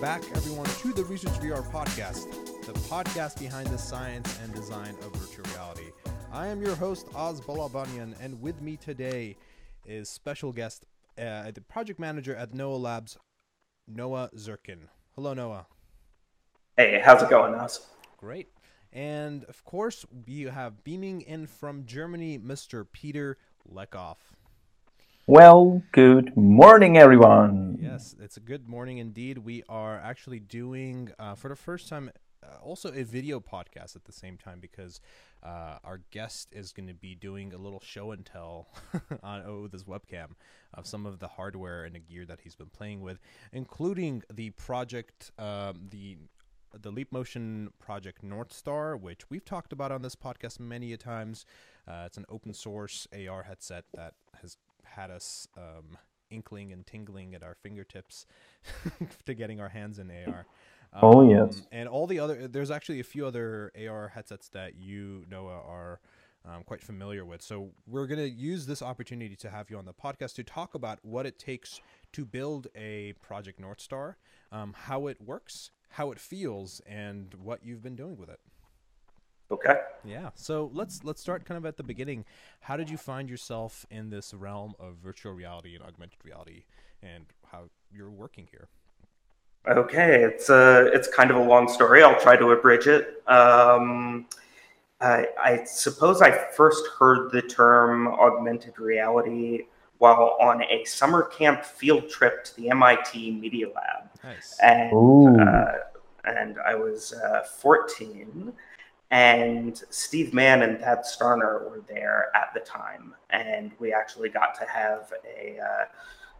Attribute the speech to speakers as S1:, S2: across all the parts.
S1: back, everyone, to the Research VR podcast, the podcast behind the science and design of virtual reality. I am your host, Oz Balabanian, and with me today is special guest, uh, the project manager at Noah Labs, Noah Zerkin. Hello, Noah.
S2: Hey, how's it going, Oz?
S1: Great. And of course, we have beaming in from Germany, Mr. Peter Legkov.
S3: Well, good morning, everyone.
S1: Yes, it's a good morning indeed. We are actually doing, uh, for the first time, uh, also a video podcast at the same time because uh, our guest is going to be doing a little show and tell on oh, this webcam of some of the hardware and the gear that he's been playing with, including the project, um, the the Leap Motion project North Star, which we've talked about on this podcast many a times. Uh, it's an open source AR headset that has had us um, inkling and tingling at our fingertips to getting our hands in AR. Um,
S3: oh yes,
S1: and all the other. There's actually a few other AR headsets that you Noah are um, quite familiar with. So we're going to use this opportunity to have you on the podcast to talk about what it takes to build a Project North Star, um, how it works, how it feels, and what you've been doing with it.
S2: Okay.
S1: Yeah. So let's let's start kind of at the beginning. How did you find yourself in this realm of virtual reality and augmented reality, and how you're working here?
S2: Okay, it's a it's kind of a long story. I'll try to abridge it. Um, I, I suppose I first heard the term augmented reality while on a summer camp field trip to the MIT Media Lab,
S1: Nice.
S2: and uh, and I was uh, 14 and Steve Mann and Thad Starner were there at the time, and we actually got to have a uh,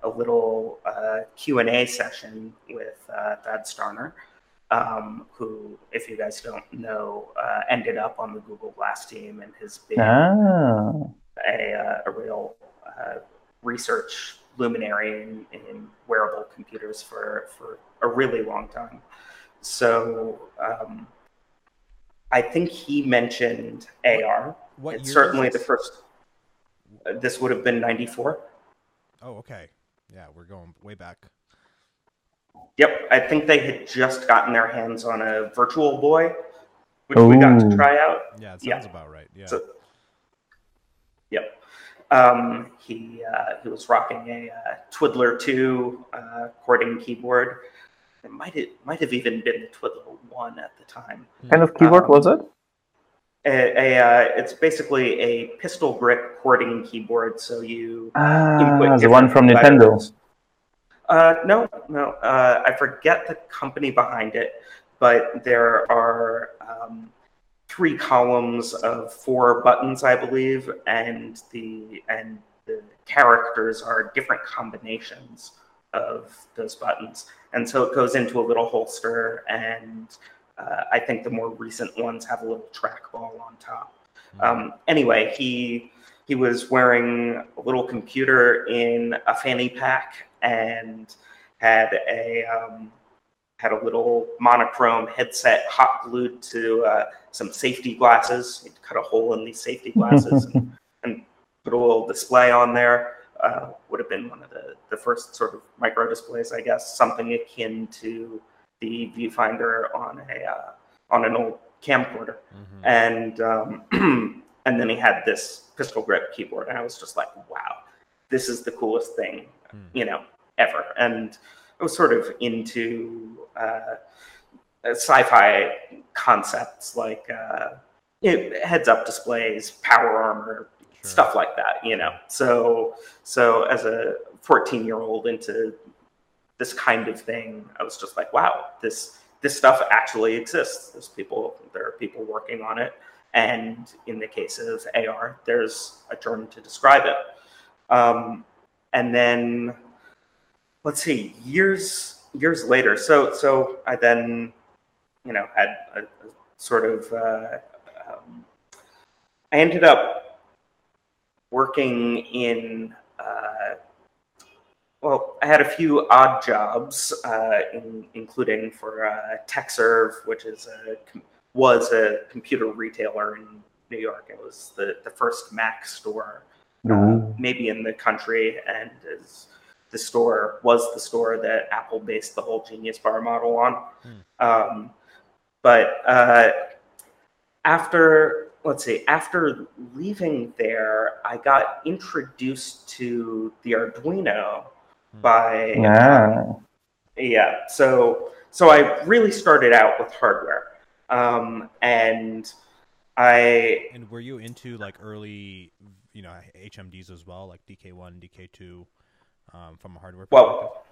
S2: a little uh, Q and A session with uh, Thad Starner, um, who, if you guys don't know, uh, ended up on the Google Glass team and has been
S3: Ah,
S2: a, uh, a real uh, research luminary in, in wearable computers for, for a really long time. So um, I think he mentioned AR.
S1: What
S2: it's certainly the first. uh, this would have been 94.
S1: Oh, okay. Yeah, we're going way back.
S2: Yep, I think they had just gotten their hands on a Virtual Boy, which we got to try out.
S1: Yeah, it sounds
S2: Yeah.
S1: about right. Yeah.
S2: So, yep. Um, he uh, he was rocking a uh, Twiddler two uh, chording keyboard. It might have, might have even been the Twiddler one at the time.
S3: kind of keyboard
S2: Um,
S3: was it?
S2: A, a uh, it's basically a pistol grip chording keyboard. So you
S3: Ah, the one from Nintendo.
S2: Uh, no, no. Uh, I forget the company behind it, but there are um, three columns of four buttons, I believe, and the and the characters are different combinations of those buttons, and so it goes into a little holster, and uh, I think the more recent ones have a little trackball on top. Um, anyway, he he was wearing a little computer in a fanny pack and had a um, had a little monochrome headset hot glued to uh, some safety glasses. He'd cut a hole in these safety glasses and, and put a little display on there. Uh, would have been one of the, the first sort of micro displays, I guess, something akin to the viewfinder on a uh, on an old camcorder
S1: Mhm.
S2: and um, and then he had this pistol grip keyboard, and I was just like, wow, this is the coolest thing,
S1: Hmm.
S2: you know, ever. And I was sort of into uh, sci-fi concepts like uh, you know, heads-up displays, power armor,
S1: Sure.
S2: stuff like that, you know. So so as a 14-year-old into this kind of thing, I was just like, wow, this this stuff actually exists. There's people, there are people working on it, and in the case of AR, there's a term to describe it. Um, and then, let's see, years years later, so so I then, you know, had a, a sort of, uh, um, I ended up working in. Uh, well, I had a few odd jobs, uh, in, including for uh, Tekserve, which is a was a computer retailer in New York. It was the, the first Mac store, uh, maybe in the country, and is the store was the store that Apple based the whole Genius Bar model on. Um, but uh, after let's see, after leaving there, I got introduced to the Arduino by
S3: Yeah.
S2: yeah. So so I really started out with hardware, um, and I
S1: And were you into like early, you know, HMDs as well, like DK1, DK2, um, from a hardware perspective?
S2: well,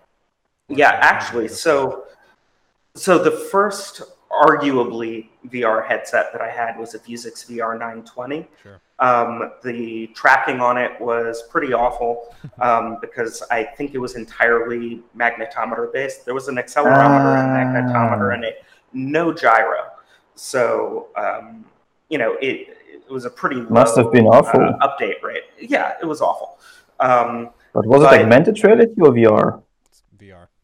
S2: yeah, actually, so so the first arguably VR headset that I had was a Vuzix VR 920.
S1: Sure.
S2: Um, the tracking on it was pretty awful um, because I think it was entirely magnetometer based. There was an accelerometer and magnetometer
S3: Ah.
S2: in it, no gyro. So um, you know it it was a pretty
S3: Must have been awful.
S2: uh, update rate. Yeah, it was awful. Um,
S3: But was it augmented reality or VR?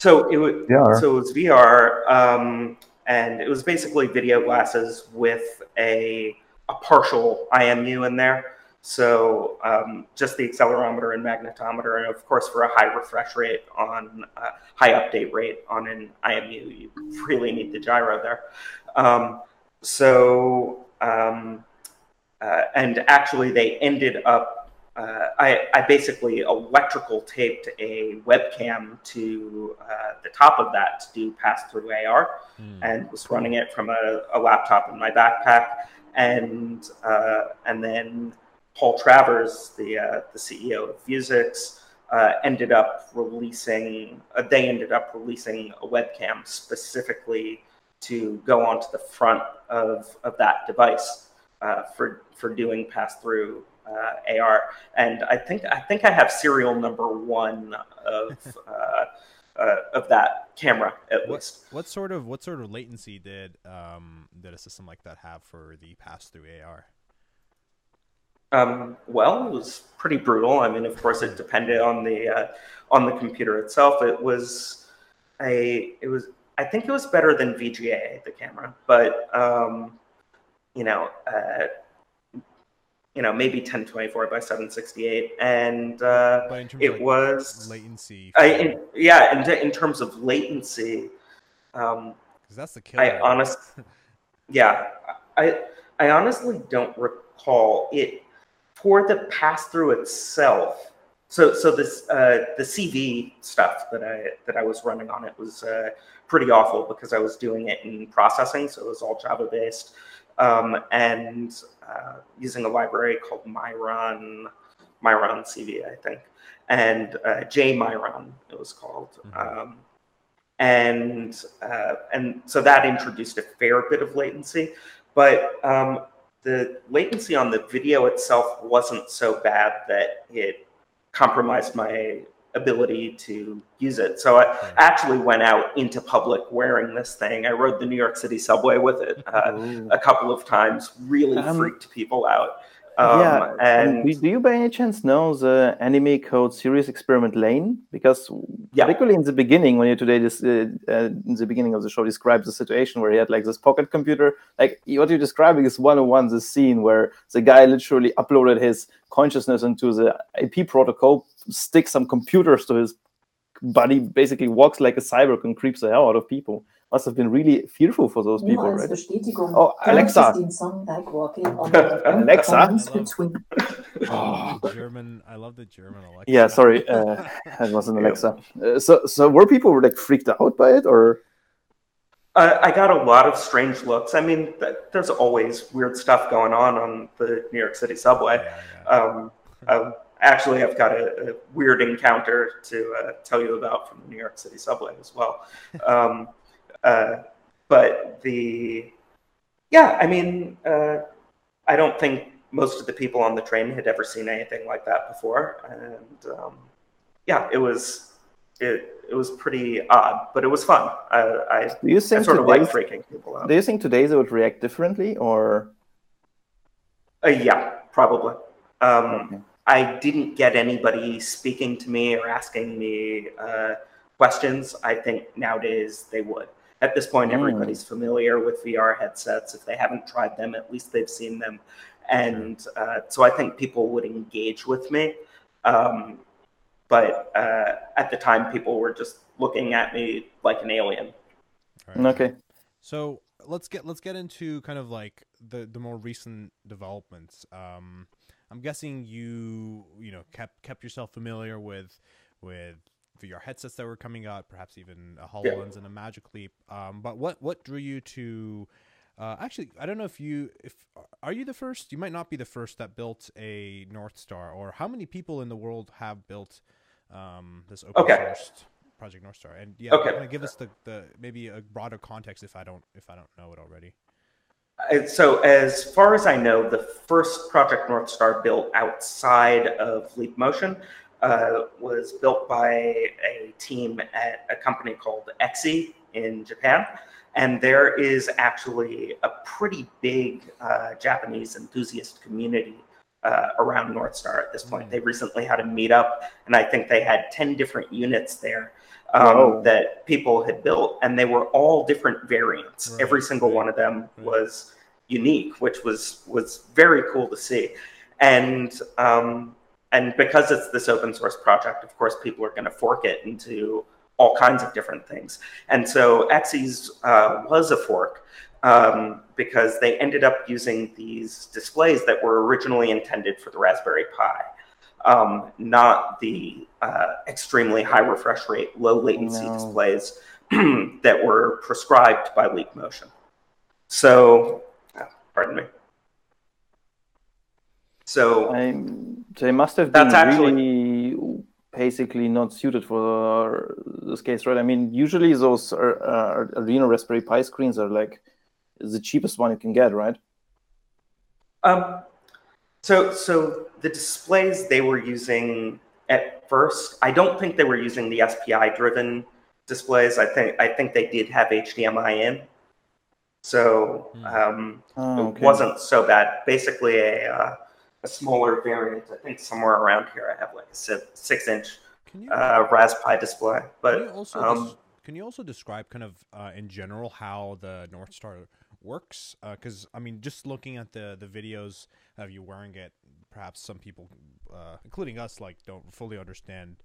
S2: So it was
S3: VR.
S2: so it was VR, um, and it was basically video glasses with a a partial IMU in there. So um, just the accelerometer and magnetometer, and of course for a high refresh rate on uh, high update rate on an IMU, you really need the gyro there. Um, so um, uh, and actually they ended up. Uh, I, I basically electrical taped a webcam to uh, the top of that to do pass through AR
S1: Hmm.
S2: and was running it from a, a laptop in my backpack. And uh, and then Paul Travers, the uh, the CEO of Vuzix, uh, ended up releasing. Uh, they ended up releasing a webcam specifically to go onto the front of of that device uh, for for doing pass through uh, AR. And I think I think I have serial number one of. Uh, uh, of that camera at
S1: What,
S2: least.
S1: what sort of what sort of latency did um, did a system like that have for the pass through AR?
S2: Um, well, it was pretty brutal. I mean, of course, it depended on the uh, on the computer itself. It was a it was I think it was better than VGA the camera, but um, you know, uh, you know, maybe 1024 by 768, and uh,
S1: But in terms
S2: it
S1: like,
S2: was
S1: latency,
S2: I, in, yeah, in, in terms of latency. Um,
S1: because that's the killer.
S2: I honest, yeah, I I honestly don't recall it for the pass through itself. So so this uh, the CV stuff that I that I was running on it was uh, pretty awful because I was doing it in processing, so it was all Java based, um, and uh, using a library called Myron Myron CV, I think, and uh, Myron it was called.
S1: Mhm.
S2: Um, and uh, and so that introduced a fair bit of latency, but um, the latency on the video itself wasn't so bad that it compromised my ability to use it. So I
S1: Right.
S2: actually went out into public wearing this thing. I rode the New York City subway with it uh, a couple of times. Really
S3: Um,
S2: freaked people out. Um,
S3: yeah,
S2: and
S3: do do you by any chance know the anime code Serial Experiment Lain? Because
S2: Yeah.
S3: particularly in the beginning, when you today this uh, uh, in the beginning of the show describes the situation where he had like this pocket computer, like what you're describing is one on one the scene where the guy literally uploaded his consciousness into the IP protocol, sticks some computers to his body, basically walks like a cyborg and creeps the hell out of people. Must have been really fearful for those people, right? Oh, Alexa.
S4: Galaxy's theme song like walking on the
S3: Alexa. Oh.
S1: German. I love the German Alexa.
S3: Yeah, sorry, uh, that wasn't Alexa. Uh, so, so were people like freaked out by it, or
S2: Uh, I got a lot of strange looks. I mean, th- there's always weird stuff going on on the New York City subway.
S1: Yeah, yeah.
S2: Um, uh, actually, I've got a, a weird encounter to uh, tell you about from the New York City subway as well. Um, uh, but the, yeah, I mean, uh, I don't think most of the people on the train had ever seen anything like that before, and um, yeah, it was it it was pretty odd, but it was fun. I, I,
S3: do you
S2: I
S3: think
S2: sort of like freaking people out.
S3: Do you think today they would react differently, or
S2: Uh, yeah, probably. Um,
S3: Okay.
S2: I didn't get anybody speaking to me or asking me uh, questions. I think nowadays they would. At this point,
S3: Mm.
S2: everybody's familiar with VR headsets. If they haven't tried them, at least they've seen them. And uh, so I think people would engage with me. Um, but uh, at the time, people were just looking at me like an alien.
S1: All right.
S3: Okay.
S1: So let's get let's get into kind of like the the more recent developments. Um, I'm guessing you you know kept kept yourself familiar with with VR headsets that were coming out, perhaps even a Hololens and a Magic Leap. Um, but what what drew you to? Uh, actually, I don't know if you if are you the first. You might not be the first that built a North Star, or how many people in the world have built um, this open
S2: Okay.
S1: source Project North Star? And yeah,
S2: Okay.
S1: give us the, the maybe a broader context if I don't if I don't know it already.
S2: Uh, So, as far as I know, the first Project North Star built outside of Leap Motion uh, was built by a team at a company called exiii in Japan. And there is actually a pretty big uh, Japanese enthusiast community uh, around North Star at this point.
S1: Mm.
S2: They recently had a meetup, and I think they had 10 different units there um, that people had built, and they were all different variants.
S1: Right,
S2: Every single one of them
S1: right.
S2: was unique, which was was very cool to see. And um, and because it's this open source project, of course, people are going to fork it into all kinds of different things. And so exiii's uh, was a fork um, because they ended up using these displays that were originally intended for the Raspberry Pi, um, not the uh, extremely high refresh rate, low latency
S3: No.
S2: displays that were prescribed by Leap Motion. So, oh, pardon me. So,
S3: I, they must have been
S2: That's actually-
S3: really basically not suited for this case, right? I mean, usually those are, uh, Arduino Raspberry Pi screens are like the cheapest one you can get, right?
S2: Um, so, so the displays they were using at first, I don't think they were using the SPI-driven displays. I think I think they did have HDMI in, so
S1: Hmm.
S2: um,
S3: Oh,
S2: it wasn't so bad. Basically, a uh, a smaller variant. I think somewhere around here I have like a six-inch
S1: Can you
S2: uh, Raspberry display. But Can
S1: you also
S2: um,
S1: des- can you also describe kind of uh, in general how the North Star works? Because I mean, just looking at the the videos of you wearing it, perhaps some people, uh, including us, like don't fully understand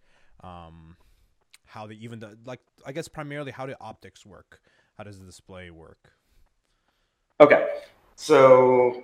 S1: um, how the even the like I guess primarily how do optics work. How does the display work?
S2: Okay, so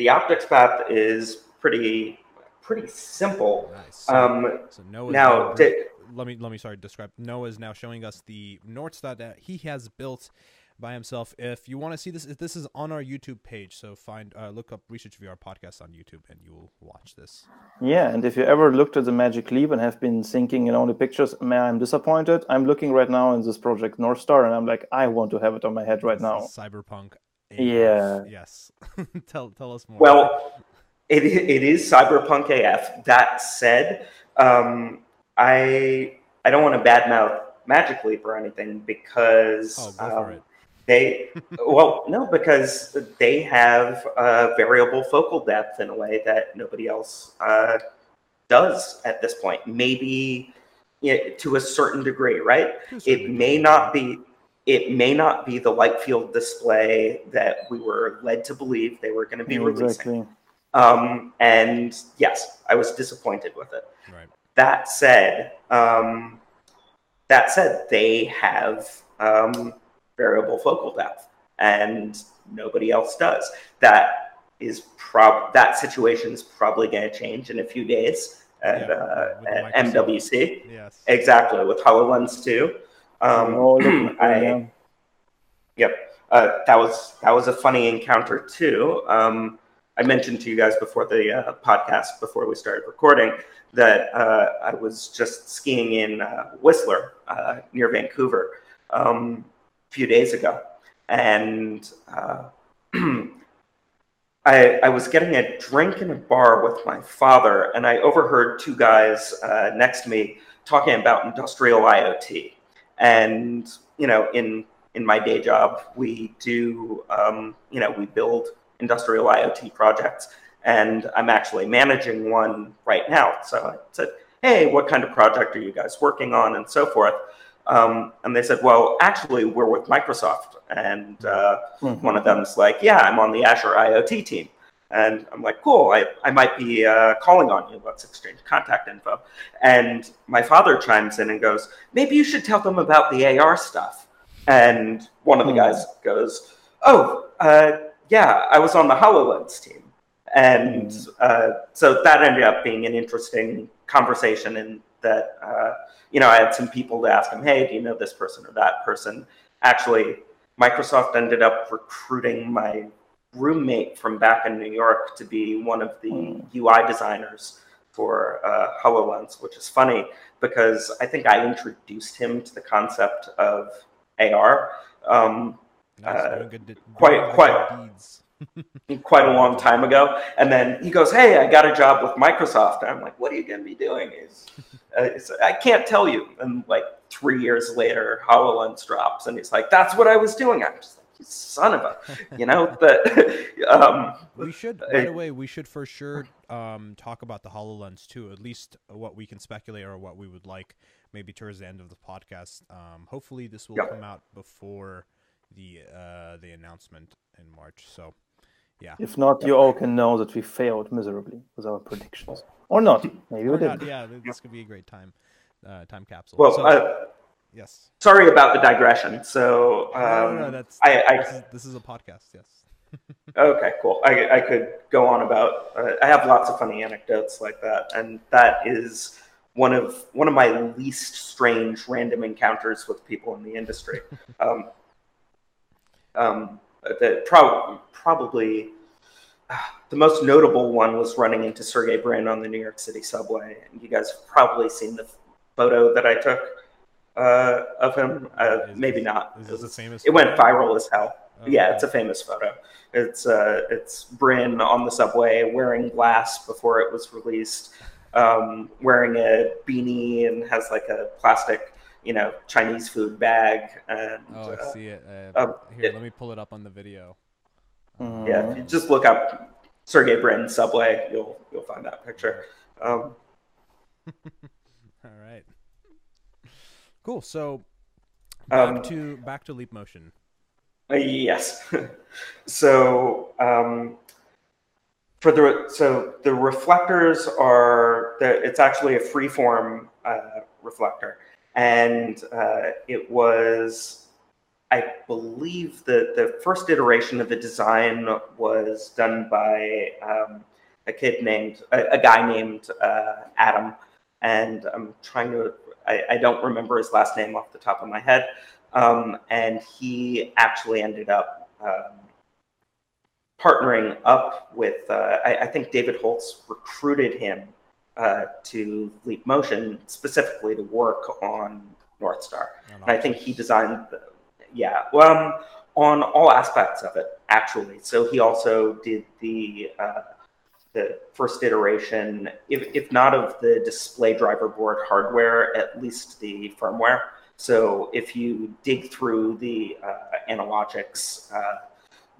S2: the optics path is pretty pretty simple.
S1: Nice. So,
S2: Um,
S1: so Noah
S2: now, di-
S1: let me let me sorry describe. Noah is now showing us the North Star that he has built by himself. If you want to see this, this is on our YouTube page. So find uh, look up Research VR podcast on YouTube, and you will watch this.
S3: Yeah, and if you ever looked at the Magic Leap and have been thinking, you know, the pictures, man, I'm disappointed. I'm looking right now in this project North Star, and I'm like, I want to have it on my head right
S1: This
S3: now.
S1: Cyberpunk.
S3: Yeah.
S1: Yes. tell tell us more.
S2: Well, it, it is cyberpunk AF. That said, um, I I don't want to badmouth Magic Leap or anything because
S1: oh,
S2: um, they well no because they have a variable focal depth in a way that nobody else uh, does at this point. Maybe yeah, to a certain degree, right? It may not be it may not be the light field display that we were led to believe they were going to be
S3: Yeah,
S2: releasing.
S3: exactly.
S2: Um, and yes, I was disappointed with it.
S1: Right.
S2: That said, um, that said, they have um, variable focal depth, and nobody else does. That is prob that situation is probably going to change in a few days at,
S1: Yeah,
S2: uh,
S1: with
S2: at MWC.
S1: Yes.
S2: Exactly with Hololens too. Um,
S3: Oh, look,
S2: I. Yep, uh, that was that was a funny encounter too. Um, I mentioned to you guys before the uh, podcast, before we started recording, that uh, I was just skiing in uh, Whistler uh, near Vancouver um, a few days ago, and uh, I, I was getting a drink in a bar with my father, and I overheard two guys uh, next to me talking about industrial IoT. And you know, in in my day job, we do um, you know we build industrial IoT projects, and I'm actually managing one right now. So I said, "Hey, what kind of project are you guys working on?" and so forth. Um, and they said, "Well, actually, we're with Microsoft." And uh,
S3: Mhm.
S2: one of them's like, "Yeah, I'm on the Azure IoT team." And I'm like, cool, I, I might be uh, calling on you. Let's exchange contact info. And my father chimes in and goes, maybe you should tell them about the AR stuff. And one of the
S3: Hmm.
S2: guys goes, oh, uh, yeah, I was on the HoloLens team. And uh, so that ended up being an interesting conversation in that, uh, you know, I had some people to ask him, hey, do you know this person or that person? Actually, Microsoft ended up recruiting my roommate from back in New York to be one of the UI designers for uh, HoloLens, which is funny because I think I introduced him to the concept of AR. Um,
S1: Nice,
S2: Uh,
S1: doing
S2: quite- quite- quite a long time ago. And then he goes, "Hey, I got a job with Microsoft." And I'm like, "What are you going to be doing?" He's, uh, I can't tell you. And like three years later, Hololens drops, and he's like, "That's what I was doing." I'm just like, "You son of a," you know. That um,
S1: We should, by the way, we should for sure um, talk about the Hololens too. At least what we can speculate or what we would like, maybe towards the end of the podcast. Um, hopefully, this will
S2: Yeah.
S1: come out before the uh, the announcement in March. So, yeah,
S3: If not, you all can know that we failed miserably with our predictions, or not. Maybe we
S1: Or not,
S3: did.
S1: yeah, this could be a great time uh, time capsule.
S2: well,
S1: so,
S2: uh,
S1: yes,
S2: sorry about the digression. So um,
S1: no, no, no, that's
S2: I, I
S1: this, is, this is a podcast. Yes.
S2: Okay, cool. I, I could go on about. Uh, I have lots of funny anecdotes like that, and that is one of one of my least strange random encounters with people in the industry. um, um, the prob- probably uh, the most notable one was running into Sergey Brin on the New York City subway. And you guys have probably seen the photo that I took uh, of him. Uh,
S1: Is-
S2: maybe not.
S1: Is
S2: It
S1: this a
S2: was-
S1: famous?
S2: it went viral as hell. Yeah, it's a famous photo. It's uh, it's Brin on the subway wearing glass before it was released, um, wearing a beanie and has like a plastic, you know, Chinese food bag. And
S1: Oh, I
S2: uh,
S1: see it. Uh,
S2: um,
S1: here,
S2: it-
S1: let me pull it up on the video.
S3: Mhm.
S2: yeah, if you just look up Sergey Brin subway, you'll you'll find that picture. Um,
S1: All right. Cool. So back
S2: Um,
S1: to back to Leap Motion.
S2: Uh, yes. so um, for the so the reflectors are the, it's actually a freeform uh, reflector, and uh, it was I believe the the first iteration of the design was done by um, a kid named a, a guy named uh, Adam, and I'm trying to I, I don't remember his last name off the top of my head. Um, and he actually ended up um, partnering up with, uh, I, I think David Holz recruited him uh, to Leap Motion specifically to work on North Star.
S1: on
S2: And I think he designed, the, yeah, well, um, on all aspects of it, actually. So he also did the uh, the first iteration, if, if not of the display driver board hardware, at least the firmware. So if you dig through the uh, Analogix uh,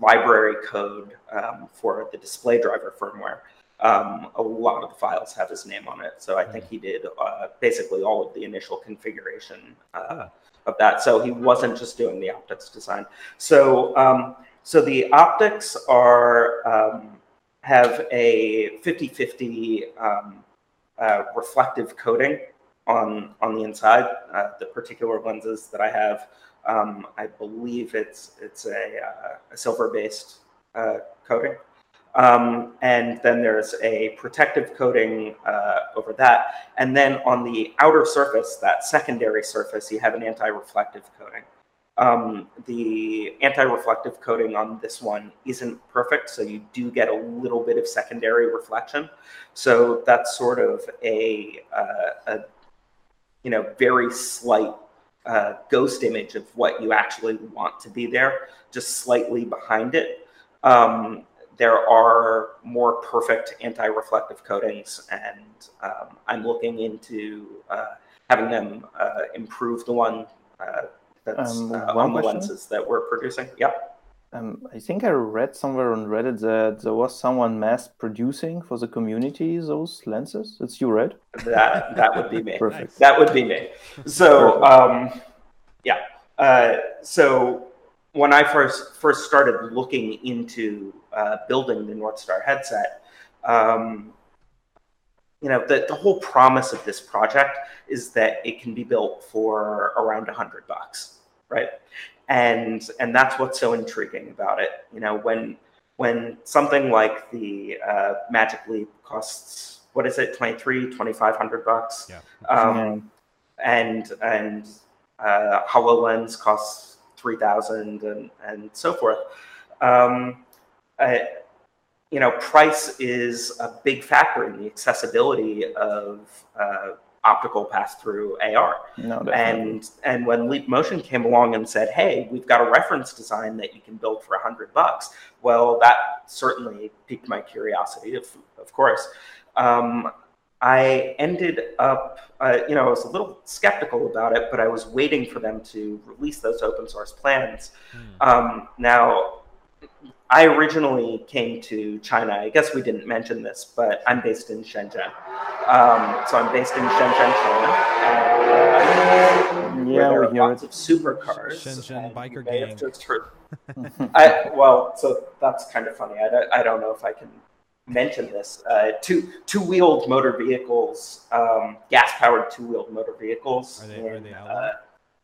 S2: library code um, for the display driver firmware, um, a lot of the files have his name on it. So I think he did uh, basically all of the initial configuration uh,
S1: Cool.
S2: of that. So he wasn't just doing the optics design. So um, so the optics are um, have a 50-50 um, uh, reflective coating on on the inside. Uh, the particular lenses that I have, um, I believe it's it's a, uh, a silver-based uh, coating. Um, and then there's a protective coating uh, over that. And then on the outer surface, that secondary surface, you have an anti-reflective coating. Um, the anti-reflective coating on this one isn't perfect, so you do get a little bit of secondary reflection. So that's sort of a, uh, a you know, very slight uh, ghost image of what you actually want to be there, just slightly behind it. Um, there are more perfect anti-reflective coatings, and um, I'm looking into uh, having them uh, improve the one uh, that's
S3: Um,
S2: uh,
S3: one
S2: on the
S3: question?
S2: lenses that we're producing. Yep.
S3: Um, I think I read somewhere on Reddit that there was someone mass producing for the community those lenses. It's you, right?
S2: That that would be me.
S3: Perfect.
S2: That would be me. So, um, yeah. Uh, so when I first first started looking into uh, building the North Star headset, um, you know, the, the whole promise of this project is that it can be built for around a hundred bucks, right? And and that's what's so intriguing about it. You know, when when something like the uh, Magic Leap costs what is it, 23, 2500 bucks?
S1: Yeah.
S2: Um, and and uh, HoloLens costs 3000 and, and so forth. Um, uh, you know, price is a big factor in the accessibility of uh, optical pass-through AR.
S3: No.
S2: And and when Leap Motion came along and said, "Hey, we've got a reference design that you can build for a hundred bucks," well, that certainly piqued my curiosity. Of of course, um, I ended up, uh, you know, I was a little skeptical about it, but I was waiting for them to release those open source plans.
S1: Hmm.
S2: Um, now, I originally came to China. I guess we didn't mention this, but I'm based in Shenzhen. Um, so I'm based in Shenzhen, China. And, uh,
S3: Yeah,
S2: there
S3: we
S2: are
S3: hear
S2: lots
S3: it.
S2: of supercars.
S1: Shenzhen biker
S2: you have
S1: gang.
S2: just heard- I, well, so that's kind of funny. I don't, I don't know if I can mention this. Uh, two two wheeled motor vehicles, um, gas powered two wheeled motor vehicles,
S1: Are they- are they
S2: uh,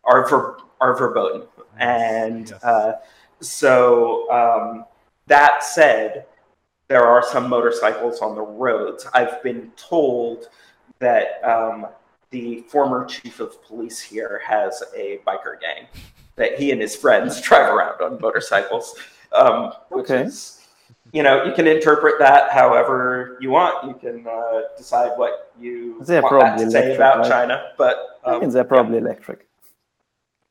S2: are ver, are verboten. And
S1: Yes.
S2: uh, so um, that said, there are some motorcycles on the roads. I've been told that um, the former chief of police here has a biker gang that he and his friends drive around on motorcycles, um, which
S3: Okay.
S2: is, you know, you can interpret that however you want. You can uh, decide what you want to say about
S3: right?
S2: China, but
S3: I
S2: um,
S3: think they're probably electric.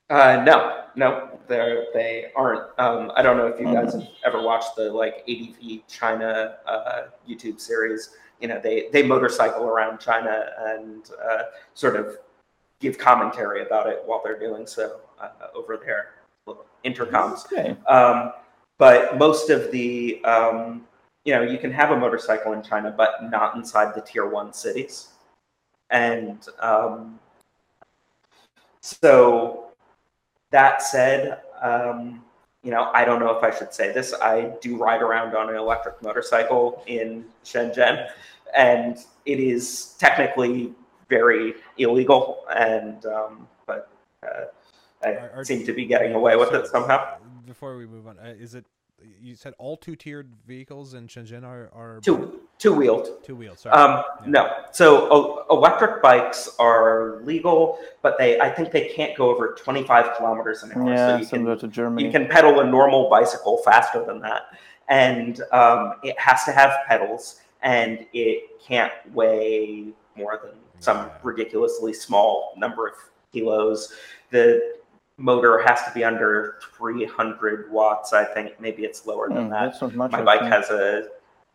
S2: Uh, no, no, they they aren't. Um, I don't know if you guys have ever watched the like ADV China uh, YouTube series. You know, they they motorcycle around China and uh, sort of give commentary about it while they're doing so uh, over their intercoms.
S3: Okay.
S2: Um, but most of the, um, you know, you can have a motorcycle in China, but not inside the tier one cities. And um, so that said, um, you know, I don't know if I should say this. I do ride around on an electric motorcycle in Shenzhen, and it is technically very illegal. And um, but uh, I
S1: Are- are-
S2: seem to be getting away with it somehow.
S1: Before we move on, uh, is it you said all two-tiered vehicles in Shenzhen are are
S2: Two two wheeled.
S1: two wheels? Sorry.
S2: Um,
S1: Yeah.
S2: No. So o- electric bikes are legal, but they I think they can't go over 25 kilometers an hour.
S3: Yeah,
S2: so you
S3: similar
S2: can
S3: to Germany.
S2: you can pedal a normal bicycle faster than that, and um, it has to have pedals, and it can't weigh more than some
S1: Yeah.
S2: ridiculously small number of kilos. The motor has to be under 300 watts. I think maybe it's lower than
S3: Hmm,
S2: that
S3: that's not much.
S2: my bike has a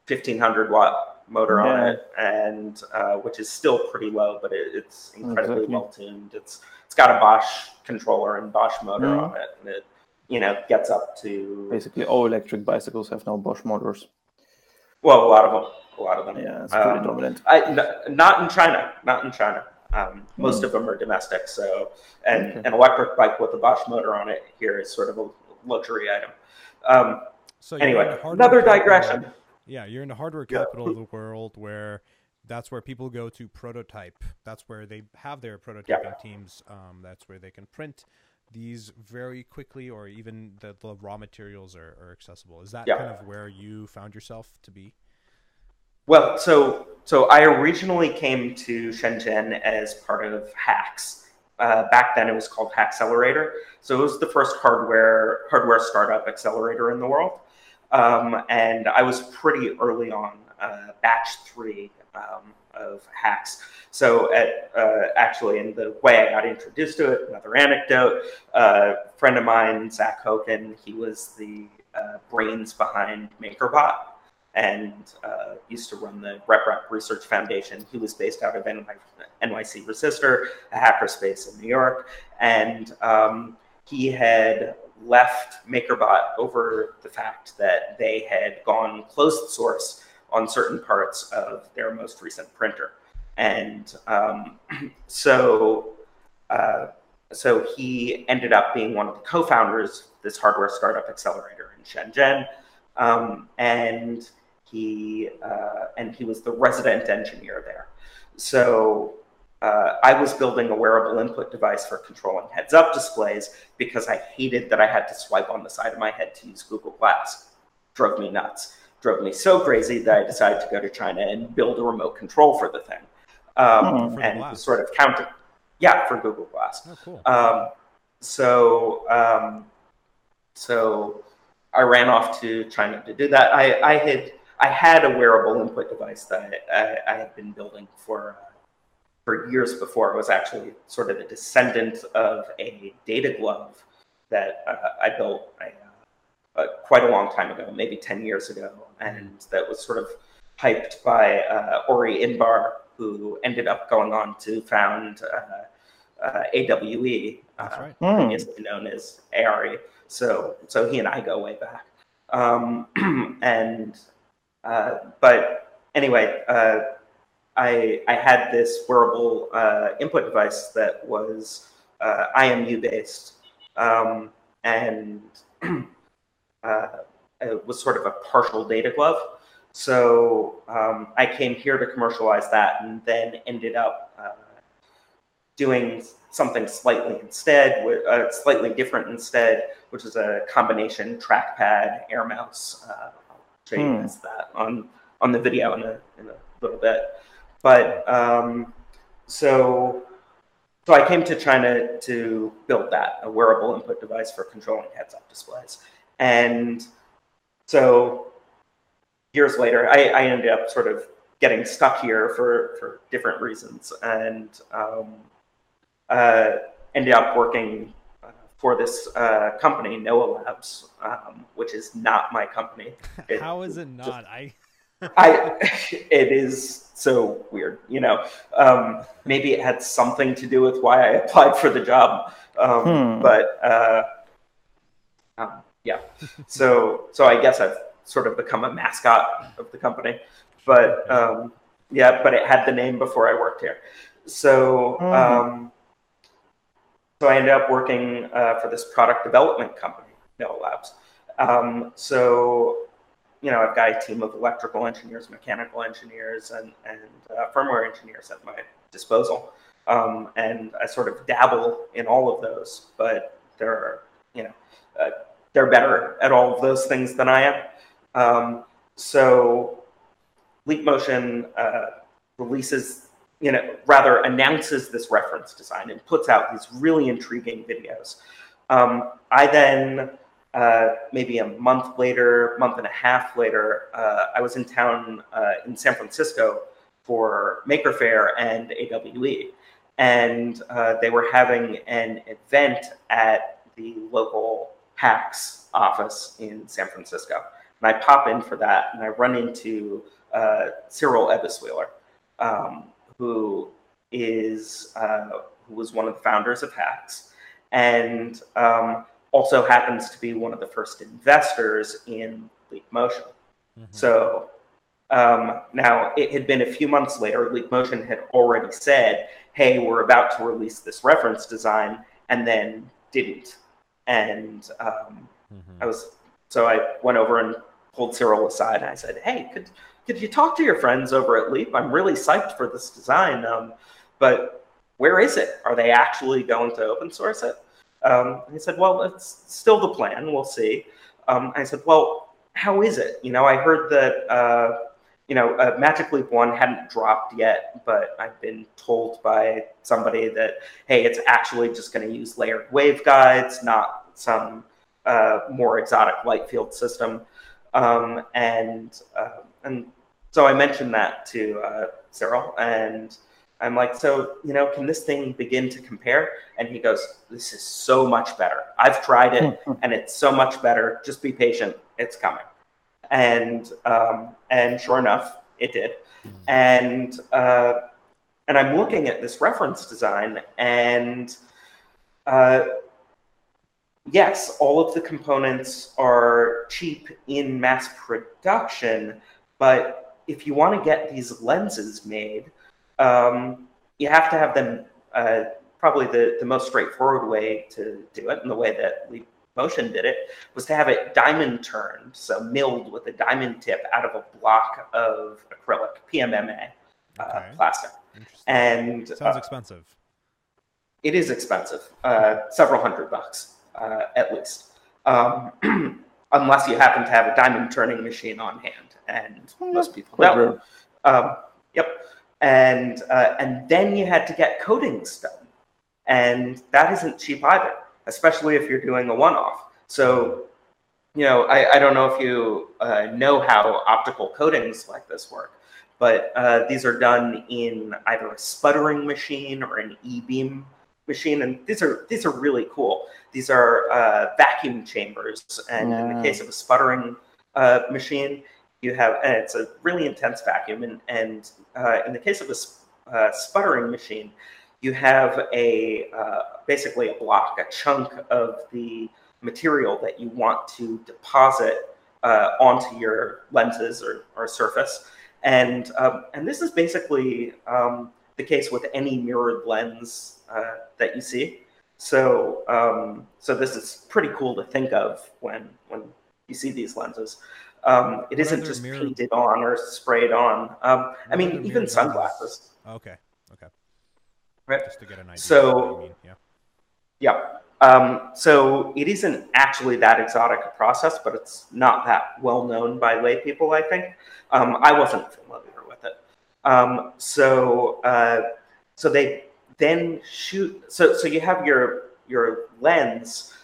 S2: 1500 watt motor on it and uh, which is still pretty low but it, it's incredibly
S3: Exactly.
S2: well tuned it's it's got a bosch controller and bosch motor
S3: Mhm.
S2: on it and it you know gets up to
S3: Basically, all electric bicycles have now Bosch motors.
S2: well a lot of them a lot of them
S3: Yeah, it's pretty
S2: Um,
S3: dominant.
S2: I, n- not in china not in china um, most of them are domestic so and
S3: Okay.
S2: an electric bike with a bosch motor on it here is sort of a luxury item um,
S1: so you're in the
S2: anyway another
S1: capital-
S2: digression
S1: Yeah, you're in the hardware
S2: Yeah.
S1: capital of the world where that's where people go to prototype. That's where they have their prototyping teams. Um, that's where they can print these very quickly, or even the, the raw materials are, are accessible. Is that
S2: Yeah.
S1: kind of where you found yourself to be?
S2: Well, so so I originally came to Shenzhen as part of HAX. Uh, back then, it was called HAXLR8R. So it was the first hardware hardware startup accelerator in the world, um, and I was pretty early on, uh, batch three um, of HAX. So at uh, actually, in the way I got introduced to it, another anecdote: uh, a friend of mine, Zach Hoeken, he was the uh, brains behind MakerBot and uh, used to run the RepRap Research Foundation. He was based out of NY- NYC Resistor, a hackerspace in New York, and um, he had left MakerBot over the fact that they had gone closed source on certain parts of their most recent printer. And um, so uh, so he ended up being one of the co-founders of this hardware startup accelerator in Shenzhen, um, and he uh, and he was the resident engineer there. So uh, I was building a wearable input device for controlling heads-up displays because I hated that I had to swipe on the side of my head to use Google Glass. Drove me nuts. Drove me so crazy that I decided to go to China and build a remote control for the thing, um,
S1: the
S2: and sort of counter. Yeah, for Google Glass.
S1: Oh, cool.
S2: Um, so, um, so I ran off to China to do that. I, I had I had a wearable input device that I, I, I had been building for uh, for years before. It was actually sort of a descendant of a data glove that uh, I built uh, uh, quite a long time ago, maybe ten years ago, and that was sort of hyped by uh, Ori Inbar, who ended up going on to found uh, uh, AWE,
S1: That's right.
S2: Previously known as ARE. So, so he and I go way back. Um, and uh, but anyway, uh, I I had this wearable uh, input device that was uh, IMU based, um, and uh, it was sort of a partial data glove. So um, I came here to commercialize that, and then ended up uh, doing something slightly instead, uh, slightly different instead, which is a combination trackpad air mouse. Uh, I'll show you
S3: Hmm.
S2: guys that on on the video in a in a little bit. But um, so so I came to China to build that a wearable input device for controlling heads-up displays, and so years later, I, I ended up sort of getting stuck here for for different reasons, and um, uh, ended up working uh, for this uh, company, Noah Labs, um, which is not my company. It-
S1: How is it not? I
S2: I it is so weird, you know. Um, maybe it had something to do with why I applied for the job, um,
S3: Hmm.
S2: but uh, um, yeah. So so I guess I've sort of become a mascot of the company, but um, yeah, but it had the name before I worked here. So
S3: Mhm.
S2: um, so I ended up working uh, for this product development company, Noah Labs. Um, so you know, I've got a team of electrical engineers, mechanical engineers, and, and uh, firmware engineers at my disposal. Um, and I sort of dabble in all of those, but they're, you know, uh, they're better at all of those things than I am. Um, so Leap Motion uh, releases, you know, rather announces this reference design and puts out these really intriguing videos. Um, I then uh, maybe a month later, month and a half later, uh, I was in town uh, in San Francisco for Maker Faire and AWE. And uh, they were having an event at the local PAX office in San Francisco. And I pop in for that and I run into uh, Cyril Ebersweiler, um, who is uh, who was one of the founders of HAX. And um, also happens to be one of the first investors in Leap Motion.
S1: Mhm.
S2: So um, now it had been a few months later, Leap Motion had already said, hey, we're about to release this reference design, and then didn't. And um,
S1: Mhm.
S2: I was, so I went over and pulled Cyril aside and I said, hey, could, could you talk to your friends over at Leap? I'm really psyched for this design, um, but where is it? Are they actually going to open source it? Um, he said, well, it's still the plan. We'll see. Um, I said, well, how is it? You know, I heard that, uh, you know, uh, Magic Leap 1 hadn't dropped yet, but I've been told by somebody that, hey, it's actually just going to use layered waveguides, not some uh, more exotic light field system. Um, and, uh, and so I mentioned that to uh, Cyril, and I'm like, so, you know, can this thing begin to compare? And he goes, this is so much better. I've tried it and it's so much better. Just be patient. It's coming. And, um, and sure enough, it did. And, uh, and I'm looking at this reference design and, uh, yes, all of the components are cheap in mass production, but if you want to get these lenses made, um, you have to have them uh, probably the, the most straightforward way to do it, and the way that Leap Motion did it, was to have it diamond turned, so milled with a diamond tip out of a block of acrylic, PMMA uh,
S1: Okay.
S2: plastic.
S1: Interesting.
S2: And
S1: Sounds
S2: uh,
S1: expensive.
S2: it is expensive, uh, several hundred bucks uh, at least, um, unless you happen to have a diamond turning machine on hand, and most people don't. Um, yep, and uh, and then you had to get coatings done, and that isn't cheap either, especially if you're doing a one-off. So, you know, I, I don't know if you uh, know how optical coatings like this work, but uh, these are done in either a sputtering machine or an e-beam machine, and these are these are really cool. These are uh, vacuum chambers, and in the case of a sputtering uh, machine, you have and it's a really intense vacuum, and and uh, in the case of a uh, sputtering machine, you have a uh, basically a block, a chunk of the material that you want to deposit uh, onto your lenses or, or surface. And, um, and this is basically um, the case with any mirrored lens uh, that you see. So, um, so this is pretty cool to think of when, when you see these lenses. Um, it isn't just
S1: mirror-
S2: painted on or sprayed on. Um, I mean, even sunglasses.
S1: Okay. Okay.
S2: Right.
S1: Just to get an idea.
S2: So-
S1: of what you mean. Yeah.
S2: Yeah. Um, so it isn't actually that exotic a process, but it's not that well known by lay people, I think. Um, I wasn't familiar with it. Um, so, uh, so they then shoot. So, so you have your your lens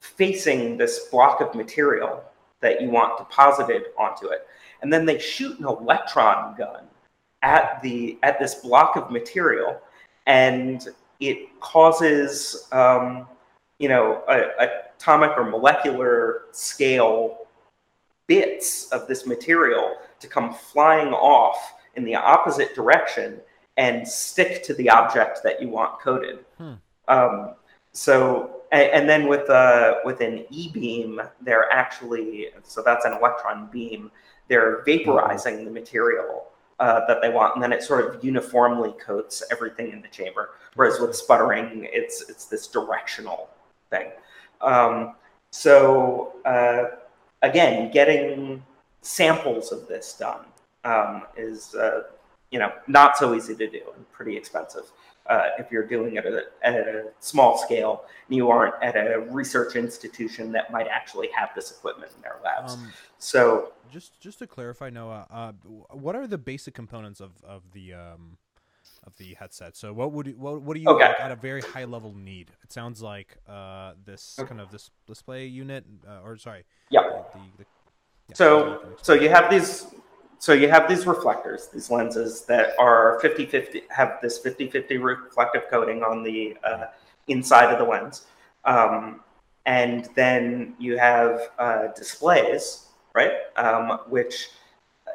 S2: facing this block of material that you want deposited onto it, and then they shoot an electron gun at the at this block of material, and it causes um, you know a, atomic or molecular scale bits of this material to come flying off in the opposite direction and stick to the object that you want coated.
S1: Hmm.
S2: Um, so, and, and then with uh, with an e-beam, they're actually so that's an electron beam. They're vaporizing the material uh, that they want, and then it sort of uniformly coats everything in the chamber. Whereas with sputtering, it's it's this directional thing. Um, so uh, again, getting samples of this done um, is uh, you know not so easy to do and pretty expensive uh, if you're doing it at a, at a small scale and you aren't at a research institution that might actually have this equipment in their labs.
S1: Um,
S2: so
S1: just just to clarify, Noah, uh, what are the basic components of of the um of the headset? So what would you, what what do you
S2: Okay.
S1: like, at a very high level need? It sounds like uh this
S2: Okay.
S1: kind of this display unit, uh, or sorry,
S2: yeah.
S1: the, the yeah,
S2: So, so you have these, so you have these reflectors, these lenses that are 50-50, have this 50-50 reflective coating on the uh, inside of the lens. Um, and then you have uh, displays, right? Um, which,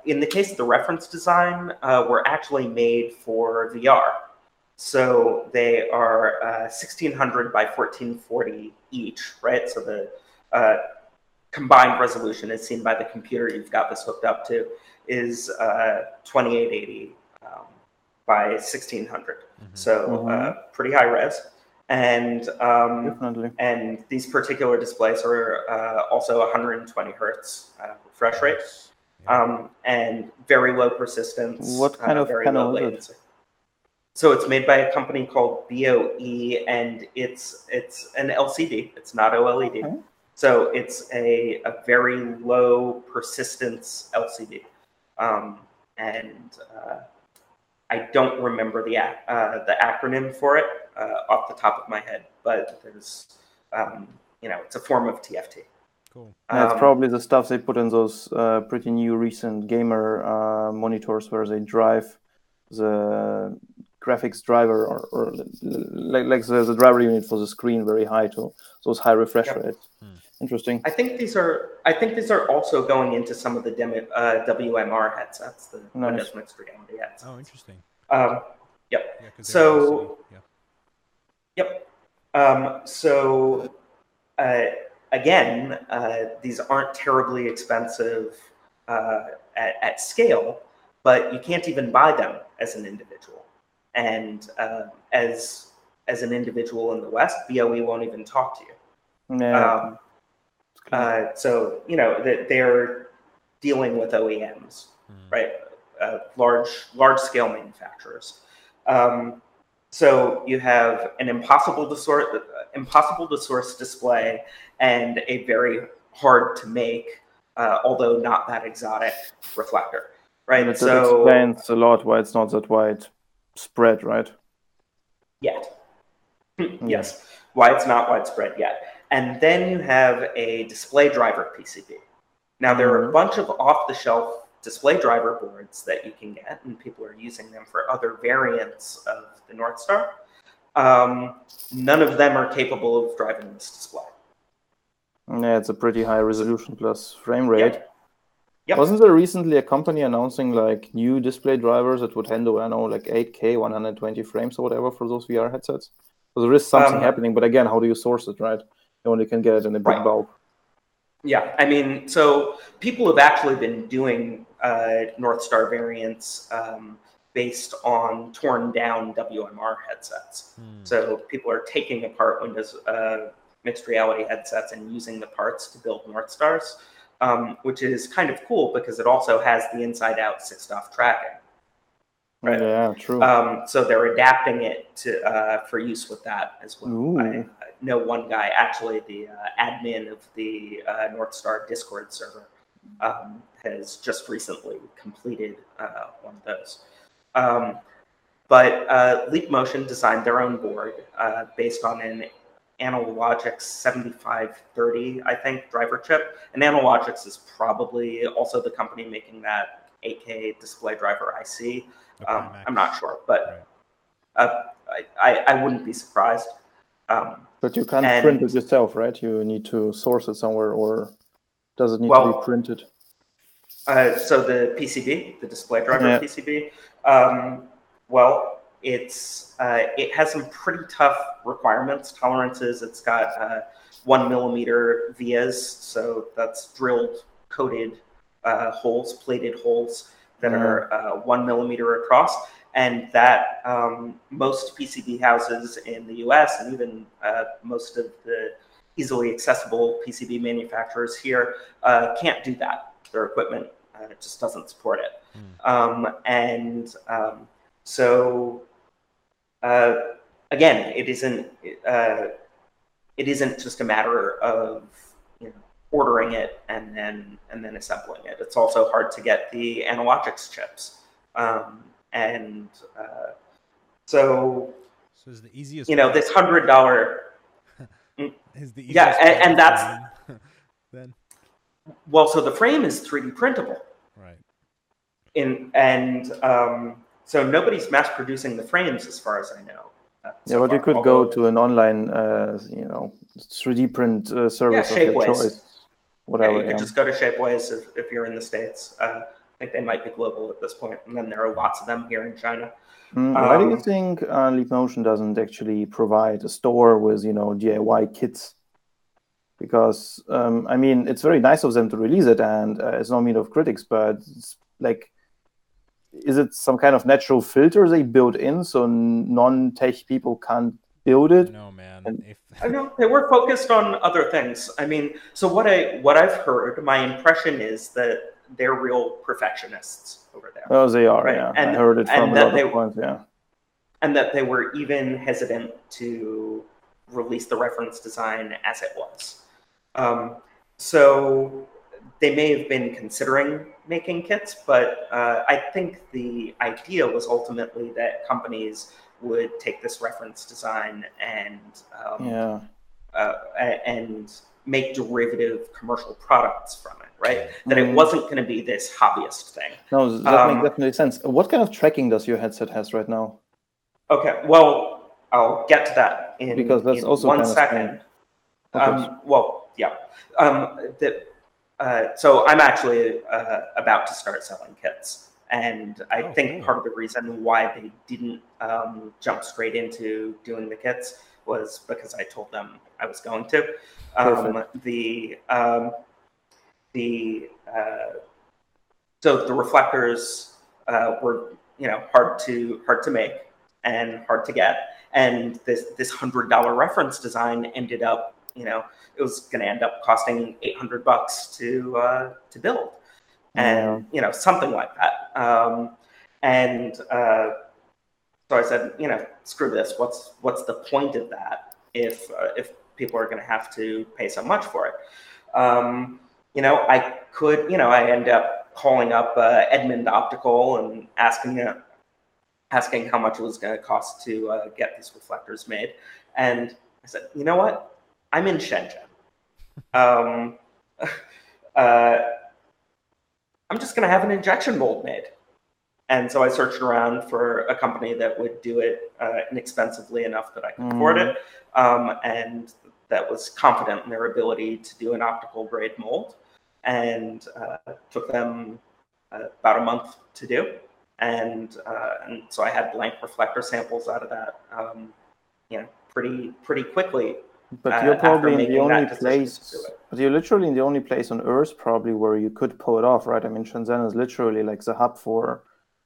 S2: in the case of the reference design, uh, were actually made for VR. So they are uh, 1600 by 1440 each, right? So the uh, combined resolution is seen by the computer you've got this hooked up to is uh, 2880 um, by 1600
S1: Mhm.
S2: so
S3: Mhm.
S2: uh, pretty high res and um, and these particular displays are uh, also 120 hertz uh, refresh rate
S1: Yeah.
S2: um, and very low persistence
S3: What kind
S2: uh,
S3: of
S2: very
S3: panel
S2: low
S3: is it?
S2: so it's made by a company called BOE, and it's it's an LCD. It's not OLED.
S3: Okay.
S2: So it's a, a very low persistence LCD. Um, and uh, I don't remember the uh, the acronym for it uh, off the top of my head, but there's um, you know it's a form of TFT.
S1: cool.
S3: That's
S2: Um,
S3: probably the stuff they put in those uh, pretty new recent gamer uh, monitors where they drive the graphics driver or, or like, like the, the driver unit for the screen very high to those high refresh
S2: Yep.
S3: rates.
S1: Hmm.
S3: Interesting.
S2: I think these are I think these are also going into some of the demo, uh, WMR headsets, the
S3: Nice.
S2: Windows Mixed Reality headsets.
S1: Oh, interesting.
S2: Um,
S1: Yeah, 'cause they're
S2: So-
S1: yeah.
S2: Yep. Um, so uh, again, uh, these aren't terribly expensive uh, at, at scale, but you can't even buy them as an individual. And uh, as as an individual in the West, BOE won't even talk to you.
S3: Yeah.
S2: Um, uh, so you know that they're dealing with OEMs, right? Uh, large large scale manufacturers. Um, so you have an impossible to source impossible to source display and a very hard to make, uh, although not that exotic reflector, right?
S3: That
S2: so
S3: explains a lot why it's not that wide spread, right?
S2: yet. yes, why it's not widespread yet. And then you have a display driver PCB. Now, there are a
S3: Mhm.
S2: bunch of off the shelf display driver boards that you can get, and people are using them for other variants of the North Star. Um, none of them are capable of driving this display.
S3: Yeah, it's a pretty high resolution plus frame rate.
S2: Yep. Yep.
S3: Wasn't there recently a company announcing like new display drivers that would handle, I don't know, like 8K, 120 frames or whatever for those VR headsets? So there is something
S2: Um,
S3: happening, but again, how do you source it, right? You only can get it in a big
S2: Right.
S3: bulk.
S2: Yeah, I mean, so people have actually been doing uh, North Star variants um, based on torn down WMR headsets. So people are taking apart Windows uh, mixed reality headsets and using the parts to build North Stars, um, which is kind of cool because it also has the inside out six DOF tracking. Right.
S3: Yeah, true.
S2: Um, so they're adapting it to uh, for use with that as well. I, I know one guy, actually the uh, admin of the uh, North Star Discord server, um, has just recently completed uh, one of those. Um, but uh, Leap Motion designed their own board uh, based on an Analogix 7530, I think, driver chip. And Analogix is probably also the company making that 8K display driver IC. Um, I'm not sure, but uh, I, I, I wouldn't be surprised. Um,
S3: but you can't
S2: and-
S3: print it yourself, right? You need to source it somewhere, or does it need to be printed?
S2: Uh, so the PCB, the display driver
S3: Yeah.
S2: PCB, um, well, it's uh, it has some pretty tough requirements, tolerances. It's got uh, one millimeter vias, so that's drilled, coated uh, holes, plated holes that
S3: Mhm.
S2: are uh, one millimeter across, and that um, most PCB houses in the U.S. and even uh, most of the easily accessible PCB manufacturers here uh, can't do that. Their equipment uh, just doesn't support it. Um, and um, so, again, it isn't uh, it isn't just a matter of you know, ordering it and then and then assembling it. It's also hard to get the Analogix chips, um, and uh, so
S1: So is the easiest.
S2: you know this hundred dollar.
S1: is the
S2: yeah, and- and that's-
S1: then
S2: Well, so the frame is 3D printable.
S1: right.
S2: in and um, so nobody's mass producing the frames as far as I know. uh,
S3: Yeah, but you
S2: far,
S3: could go to an online, uh, you know, 3D print uh, service of your
S2: Shapeways.
S3: choice.
S2: Yeah, you could
S3: yeah.
S2: just go to Shapeways if, if you're in the states. Uh, I think they might be global at this point, and then there are lots of them here in China.
S3: Mm, why do you
S2: Um,
S3: think uh, Leap Motion doesn't actually provide a store with you know DIY kits? Because um, I mean, it's very nice of them to release it, and uh, it's no mean of critics, but it's like, is it some kind of natural filter they built in so non-tech people can't build it?
S1: No man.
S3: And-
S1: If
S2: I know they were focused on other things. I mean, so what I what I've heard, my impression is that they're real perfectionists over there.
S3: Oh, they are.
S2: Right,
S3: Yeah,
S2: and-
S3: I heard it from
S2: and
S3: a
S2: that they-
S3: of points. Yeah.
S2: and that they were even hesitant to release the reference design as it was. Um, so they may have been considering making kits, but uh, I think the idea was ultimately that companies would take this reference design and um,
S3: Yeah.
S2: uh, and make derivative commercial products from it, right? That
S3: Mhm.
S2: it wasn't going to be this hobbyist thing.
S3: No, that
S2: Um,
S3: makes definitely sense. What kind of tracking does your headset has right now?
S2: Okay, well, I'll get to that in,
S3: Because that's
S2: in
S3: also
S2: one
S3: kind of
S2: second.
S3: Okay.
S2: Um, well, yeah. Um, the, uh, so I'm actually uh, about to start selling kits. And I
S1: Oh,
S2: think
S1: cool.
S2: part of the reason why they didn't um, jump straight into doing the kits was because I told them I was going to. Um, the um, the uh, so the reflectors uh, were you know hard to hard to make and hard to get and this this hundred dollar reference design ended up, you know, it was going to end up costing eight hundred bucks to uh, to build, and you know something like that. Um, and uh, so I said, you know, screw this. What's what's the point of that if uh, if people are going to have to pay so much for it? Um, you know, I could, you know, I end up calling up uh, Edmund Optical and asking uh, asking how much it was going to cost to uh, get these reflectors made, and I said, you know what, I'm in Shenzhen. Um, uh, I'm just going to have an injection mold made. And so I searched around for a company that would do it uh, inexpensively enough that I could
S3: Mm.
S2: afford it, um, and that was confident in their ability to do an optical grade mold. And uh, took them uh, about a month to do. And, uh, and so I had blank reflector samples out of that, um, you know, pretty pretty quickly.
S3: But
S2: uh,
S3: you're probably in the only
S2: that decision to
S3: place. But you're literally in the only place on Earth probably where you could pull it off, right? I mean, Shenzhen is literally like the hub for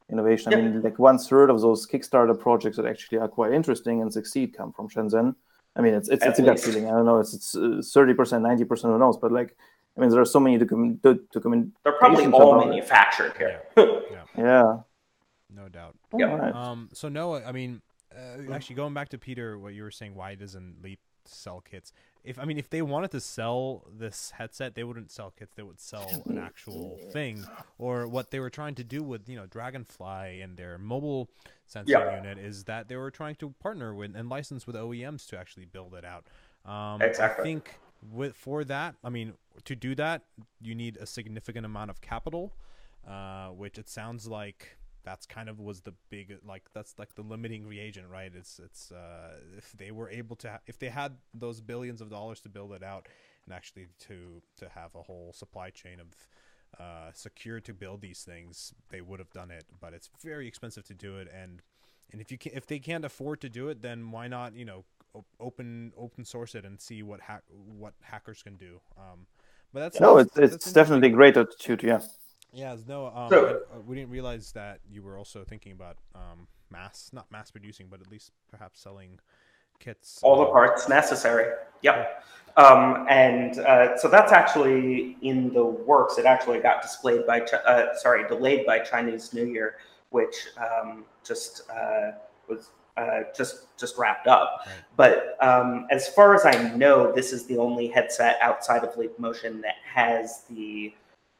S3: innovation. I mean, like one third of those Kickstarter projects that actually are quite interesting and succeed come from Shenzhen. I mean, it's it's,
S2: At
S3: it's a gut feeling. I don't know. It's it's thirty percent, ninety percent. Who knows? But like, I mean, there are so many to come to come in.
S2: They're probably all
S3: about
S2: manufactured here.
S3: Yeah.
S1: No doubt.
S2: Yeah.
S3: Alright.
S1: Um, so Noah, I mean, uh, actually going back to Peter, what you were saying, why doesn't Leap sell kits? If I mean, if they wanted to sell this headset, they wouldn't sell kits. They would sell an actual thing, or what they were trying to do with you know Dragonfly and their mobile sensing
S2: Yeah.
S1: unit is that they were trying to partner with and license with OEMs to actually build it out. Um,
S2: Exactly.
S1: I think with for that, I mean, to do that, you need a significant amount of capital, uh, which it sounds like that's kind of was the big like that's like the limiting reagent right it's it's uh if they were able to ha- if they had those billions of dollars to build it out and actually to to have a whole supply chain of uh secure to build these things they would have done it but it's very expensive to do it and and if you can if they can't afford to do it then why not you know open open source it and see what hack what hackers can do um but that's
S3: No, it's it's definitely great attitude. Yeah.
S1: Yeah, no, um,
S2: So-
S1: I- uh, we didn't realize that you were also thinking about um, mass, not mass producing, but at least perhaps selling kits.
S2: all the parts necessary. Yep. Um, and uh, so that's actually in the works. It actually got displayed by, uh, sorry, delayed by Chinese New Year, which um, just uh, was uh, just just wrapped up.
S1: Right.
S2: But um, as far as I know, this is the only headset outside of Leap Motion that has the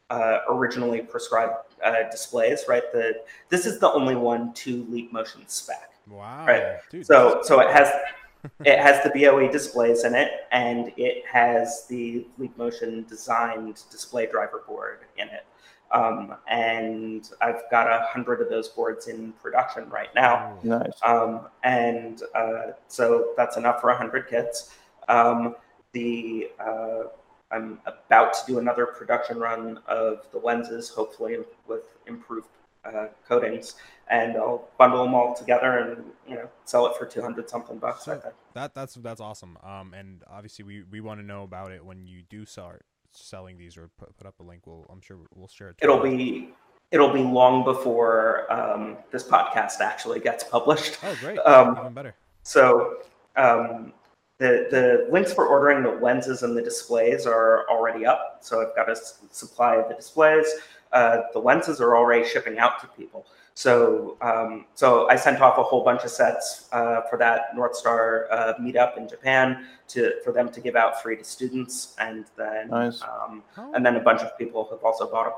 S2: uh, originally prescribed uh, displays. Right. The this is the only one to Leap Motion spec.
S1: Wow,
S2: Right.
S1: dude.
S2: So
S1: that's
S2: so it has it has the BOE displays in it, and it has the Leap Motion designed display driver board in it. Um, and I've got a hundred of those boards in production right now.
S1: Ooh.
S3: Nice.
S2: Um, and uh, so that's enough for a 100 kits. Um, the uh, I'm about to do another production run of the lenses, hopefully with improved uh, coatings, and I'll bundle them all together and you know sell it for 200 something bucks. I think.
S1: that that's that's awesome. Um, and obviously we we want to know about it when you do start selling these or put, put up a link. We'll I'm sure we'll share it.
S2: It'll be it'll be long before um, this podcast actually gets published.
S1: Oh, great!
S2: um,
S1: Even better.
S2: So um, the the links for ordering the lenses and the displays are already up. So I've got a s- supply of the displays. Uh, the lenses are already shipping out to people. So um, so I sent off a whole bunch of sets uh, for that North Star uh, meetup in Japan to for them to give out free to students, and then
S3: Nice.
S2: um,
S1: How,
S2: and then a bunch of people have also bought them.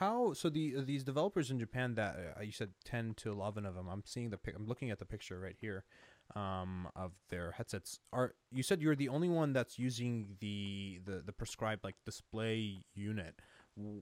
S1: how so the these developers in Japan that uh, you said 10 to 11 of them. I'm seeing the pic. I'm looking at the picture right here. Um, of their headsets are you said you're the only one that's using the the the prescribed like display unit.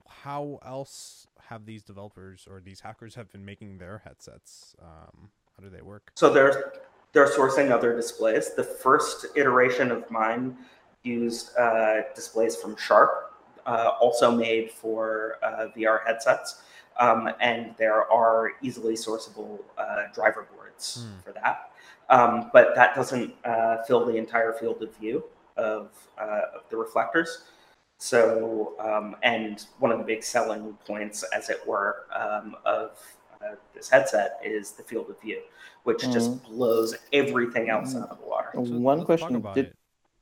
S1: How else have these developers or these hackers have been making their headsets? Um, how do they work?
S2: So they're they're sourcing other displays. The first iteration of mine used uh, displays from Sharp, uh, also made for uh, VR headsets, um, and there are easily sourceable uh, driver boards
S1: Hmm.
S2: for that. Um, but that doesn't uh, fill the entire field of view of, uh, of the reflectors. So, um, and one of the big selling points, as it were, um, of uh, this headset is the field of view, which mm. just blows everything else out of the water.
S3: So One question: Did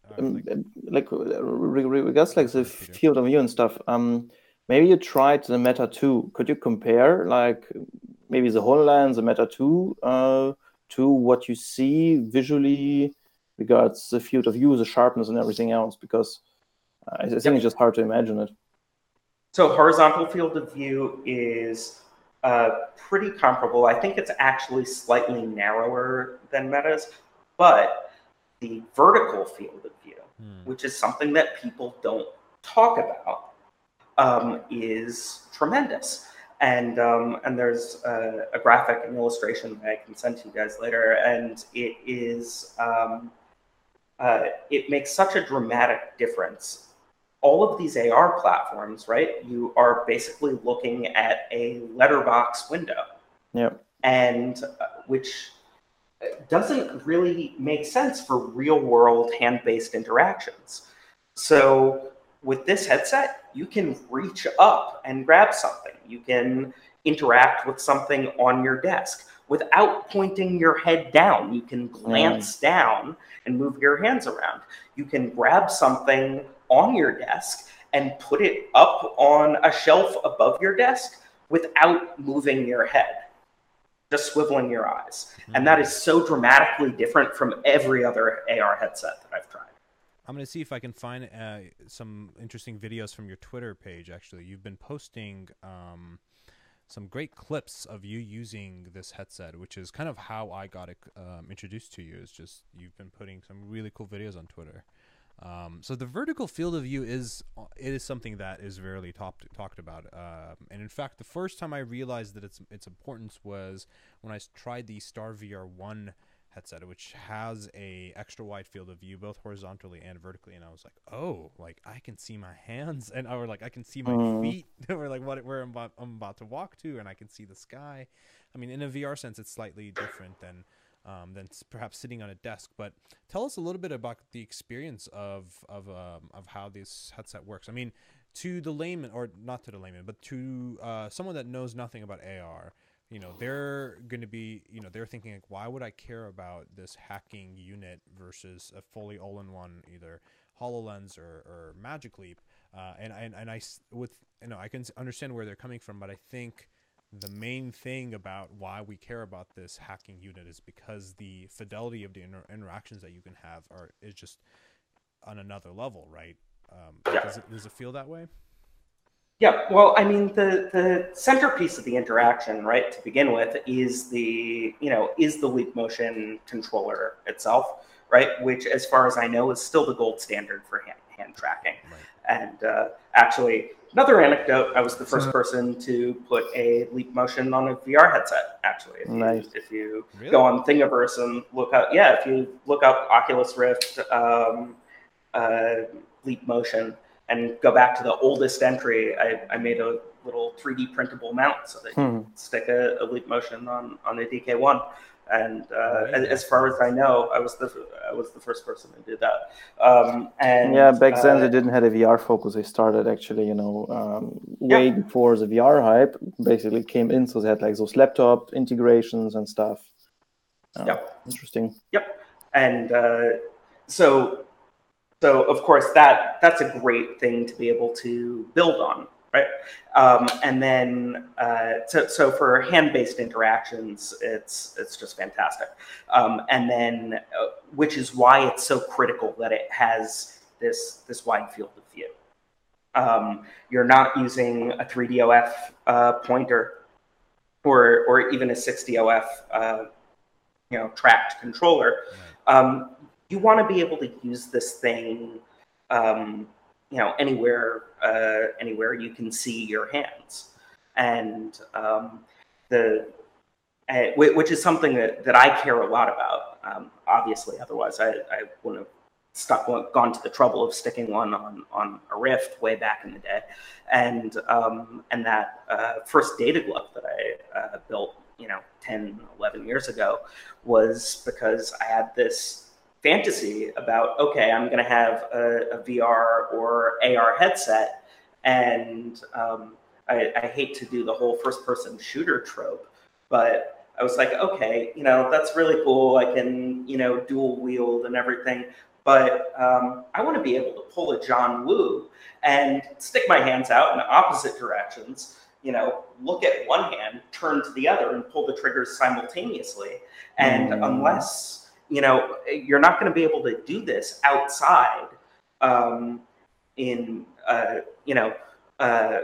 S3: uh, um, like, like regards like the field of view and stuff? Um, maybe you tried the Meta Two. Could you compare like maybe the Hololens, the Meta Two, uh, to what you see visually regards the field of view, the sharpness, and everything else? Because uh, I, think yep. it's just hard to imagine it.
S2: So horizontal field of view is uh, pretty comparable. I think it's actually slightly narrower than Meta's, but the vertical field of view, hmm. which is something that people don't talk about, um, is tremendous. And um, and there's a, a, graphic and illustration that I can send to you guys later, and it is um, uh, it makes such a dramatic difference all of these AR platforms, right? You are basically looking at a letterbox window.
S3: Yep.
S2: And uh, which doesn't really make sense for real world hand based interactions. So with this headset, you can reach up and grab something. You can interact with something on your desk without pointing your head down. You can glance mm. down and move your hands around. You can grab something on your desk and put it up on a shelf above your desk without moving your head, just swiveling your eyes. Mm-hmm. And that is so dramatically different from every other AR headset that I've tried.
S1: I'm going to see if I can find uh, some interesting videos from your Twitter page. Actually, you've been posting um, some great clips of you using this headset, which is kind of how I got it, um, introduced to you. Is just you've been putting some really cool videos on Twitter. Um, so the vertical field of view is it is something that is rarely talked talked about. Um, and in fact, the first time I realized that its its importance was when I tried the Star VR One headset, which has a extra wide field of view, both horizontally and vertically. And I was like, oh, like I can see my hands, and I were like, I can see my mm. feet, or like what where I'm about, I'm about to walk to, and I can see the sky. I mean, in a VR sense, it's slightly different than um, than perhaps sitting on a desk. But tell us a little bit about the experience of of um, of how this headset works. I mean, to the layman, or not to the layman, but to uh, someone that knows nothing about AR, you know, they're going to be, you know, they're thinking like, why would I care about this hacking unit versus a fully all-in-one either Hololens or, or Magic Leap? Uh, and, and and I with you know I can understand where they're coming from, but I think the main thing about why we care about this hacking unit is because the fidelity of the inter- interactions that you can have are is just on another level, right? Um, yeah. does, it, does it feel that way?
S2: Yeah, well, I mean, the the centerpiece of the interaction, right, to begin with, is the you know is the leap motion controller itself, right, which, as far as I know, is still the gold standard for hand, hand tracking. Right. And uh, actually, Another anecdote: I was the first person to put a leap motion on a VR headset. Actually, if
S3: nice.
S2: you, if you really? go on Thingiverse and look up, yeah, if you look up Oculus Rift um, uh, leap motion and go back to the oldest entry, I, I made a little 3D printable mount so that hmm. you stick a, a, leap motion on on a DK1. And uh, as far as I know, I was the I was the first person to do that. Um, and
S3: yeah, back then uh, they didn't have a VR focus. They started actually, you know, um, way yeah. before the VR hype basically came in. So they had like those laptop integrations and stuff.
S2: Uh, yep.
S3: Interesting.
S2: Yep. And uh, so, so of course that that's a great thing to be able to build on right? Um, and then uh, so, so for hand-based interactions, it's it's just fantastic. Um, and then uh, which is why it's so critical that it has this this wide field of view. Um, you're not using a 3DOF uh, pointer or or even a 6DOF uh, you know tracked controller. Um, you want to be able to use this thing um, you know anywhere uh, anywhere you can see your hands and um, the uh, which is something that, that I care a lot about. Um, obviously, otherwise I, I wouldn't have stuck gone to the trouble of sticking one on on a Rift way back in the day, and um, and that uh, first data glove that I uh, built, you know, 10, 11 years ago, was because I had this fantasy about okay, I'm going to have a, a, VR or AR headset, and um, I, I, hate to do the whole first-person shooter trope, but I was like, okay, you know, that's really cool. I can, you know, dual wield and everything. But um, I want to be able to pull a John Woo and stick my hands out in opposite directions, you know, look at one hand, turn to the other, and pull the triggers simultaneously. And
S3: Mm.
S2: unless, you know, you're not going to be able to do this outside um, in, uh, you know, uh,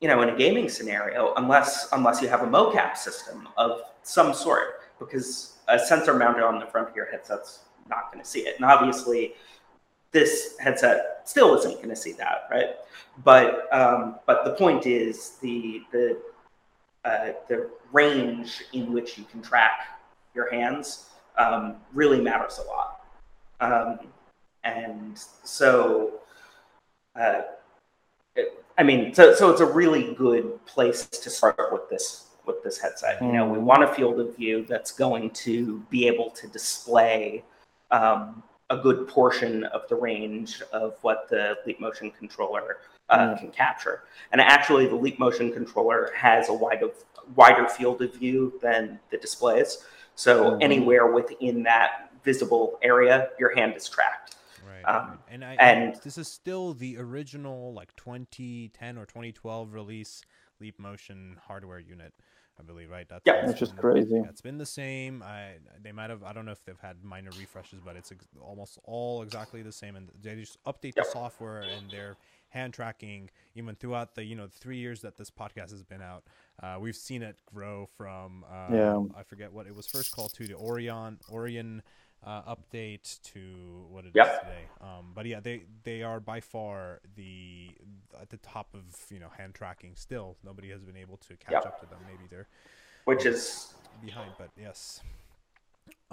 S2: you know, in a gaming scenario, unless unless you have a mocap system of some sort, because a sensor mounted on the front of your headset's not going to see it. And obviously, this headset still isn't going to see that, right? But um, but the point is the the uh, the range in which you can track your hands um, really matters a lot. Um, and so, uh, it, I mean, so so it's a really good place to start with this with this headset. You know, we
S3: Mm.
S2: want a field of view that's going to be able to display um, a good portion of the range of what the Leap Motion controller uh,
S3: Mm.
S2: can capture. And actually, the Leap Motion controller has a wide of, wider field of view than the displays. So
S3: Mhm.
S2: anywhere within that visible area, your hand is tracked.
S1: Right.
S2: Um,
S1: right. and I,
S2: and-
S1: this is still the original like 2010 or 2012 release Leap Motion hardware unit, I believe, right? That's
S2: Yeah.
S1: that's
S3: Which is crazy.
S1: Yeah, it's been the same. I they might have I don't know if they've had minor refreshes, but it's ex- almost all exactly the same, and they just update the software and their hand tracking even throughout the you know three years that this podcast has been out. Uh, we've seen it grow from um,
S3: Yeah.
S1: I forget what it was first called to the Orion Orion uh, update to what it is
S2: Yep.
S1: today. Um, but yeah, they they are by far the at the top of you know hand tracking. Still, nobody has been able to catch
S2: Yep.
S1: up to them. Maybe they're
S2: which is
S1: behind, but yes.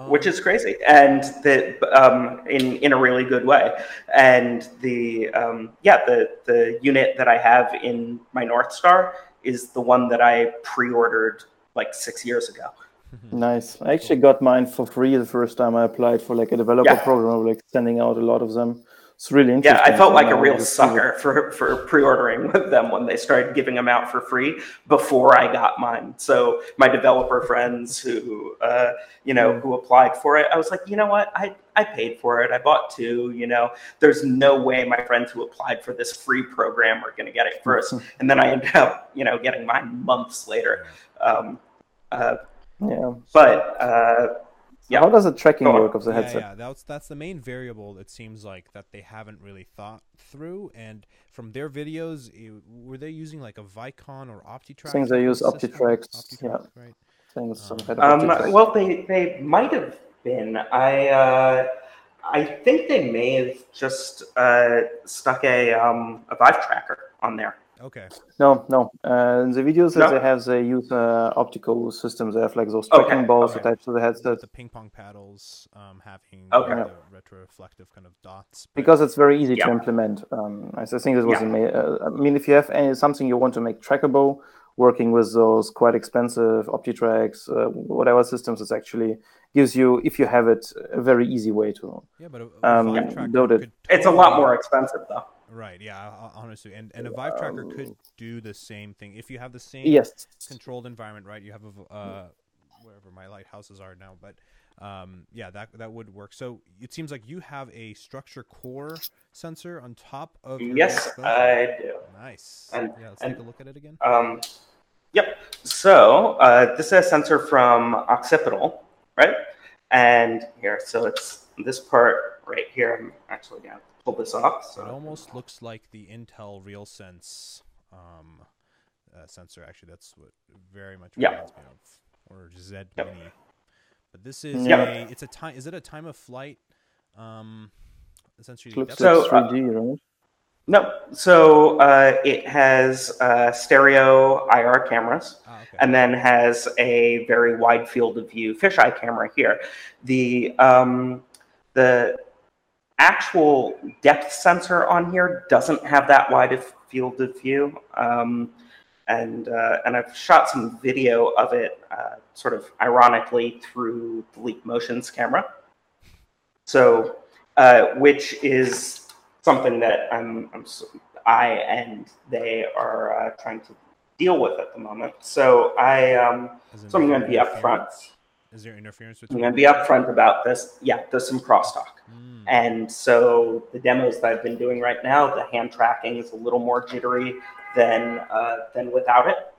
S2: Which is crazy, and the um, in in a really good way. And the um, yeah, the the unit that I have in my North Star is the one that I pre-ordered like six years ago.
S3: Nice. I actually got mine for free the first time I applied for like a developer
S2: Yeah.
S3: program, like sending out a lot of them. It's really interesting.
S2: Yeah, I felt like a real
S3: just see what-
S2: sucker for, for pre-ordering with them when they started giving them out for free before I got mine. So my developer friends who uh, you know who applied for it, I was like, you know what, I I paid for it. I bought two. You know, there's no way my friends who applied for this free program are going to get it first. and then I ended up you know getting mine months later. Um, uh,
S3: Yeah.
S2: but uh, yeah.
S3: How does the tracking work of the headset?
S1: yeah, yeah, that's that's the main variable. It seems like that they haven't really thought through. And from their videos, it- were they using like a Vicon or OptiTrack?
S3: think they use
S1: system?
S3: OptiTracks,
S1: OptiTracks,
S3: yeah.
S1: right.
S3: Things
S1: Um,
S2: Um, well, they they might have been. I uh, I think they may have just uh, stuck a um, a Vive tracker on there.
S1: Okay.
S3: No, no. Uh, in the videos that
S2: No?
S3: they have, they use uh, optical systems. They have like those
S2: Okay,
S3: tracking balls
S1: okay.
S3: attached to the headset
S1: With the ping pong paddles um, having
S2: Okay.
S1: the retroreflective kind of dots. but-
S3: because it's very easy to implement. Um, I I think this was
S2: Yeah.
S3: a ma- uh, I mean, if you have any, something you want to make trackable, working with those quite expensive OptiTracks, uh, whatever systems, it actually gives you, if you have it, a very easy way to.
S1: yeah, but a, a
S3: um,
S1: Vive tracker
S3: loaded.
S1: could
S2: It's a lot more expensive though.
S1: Right. Yeah. Honestly, and and a Vive tracker could do the same thing if you have the same
S3: Yes.
S1: controlled environment, right? You have a uh, wherever my lighthouses are now, but um, yeah, that that would work. So it seems like you have a structure core sensor on top of. your
S2: Yes. I do.
S1: Nice.
S2: And-
S1: yeah, let's
S2: and-
S1: take a look at it again.
S2: Um, yep. So uh, this is a sensor from Occipital, right? And here, so it's this part right here. I'm actually gonna pull this off.
S1: It almost looks like the Intel RealSense um, uh, sensor. Actually, that's what very much
S2: Yeah.
S1: reminds me of, or Z
S2: Yep.
S1: Mini. But this is
S3: Yep.
S1: a. It's a time. Is it a time of flight? Um, essentially.
S3: Looks
S1: depth
S2: So,
S3: like
S2: uh,
S3: 3D, right?
S2: no, so uh, it has uh, stereo IR cameras.
S1: Ah, okay.
S2: and then has a very wide field of view fisheye camera here. The um, the actual depth sensor on here doesn't have that wide of field of view, um, and uh, and I've shot some video of it, uh, sort of ironically through the Leap Motions camera. So, uh, which is something that I'm, I'm I and they are uh, trying to deal with at the moment. So I, um, so I'm going to be upfront.
S1: Is there interference
S2: I'm going to be upfront about this. Yeah, there's some crosstalk.
S1: Mm.
S2: And so the demos that I've been doing right now, the hand tracking is a little more jittery than uh, than without it,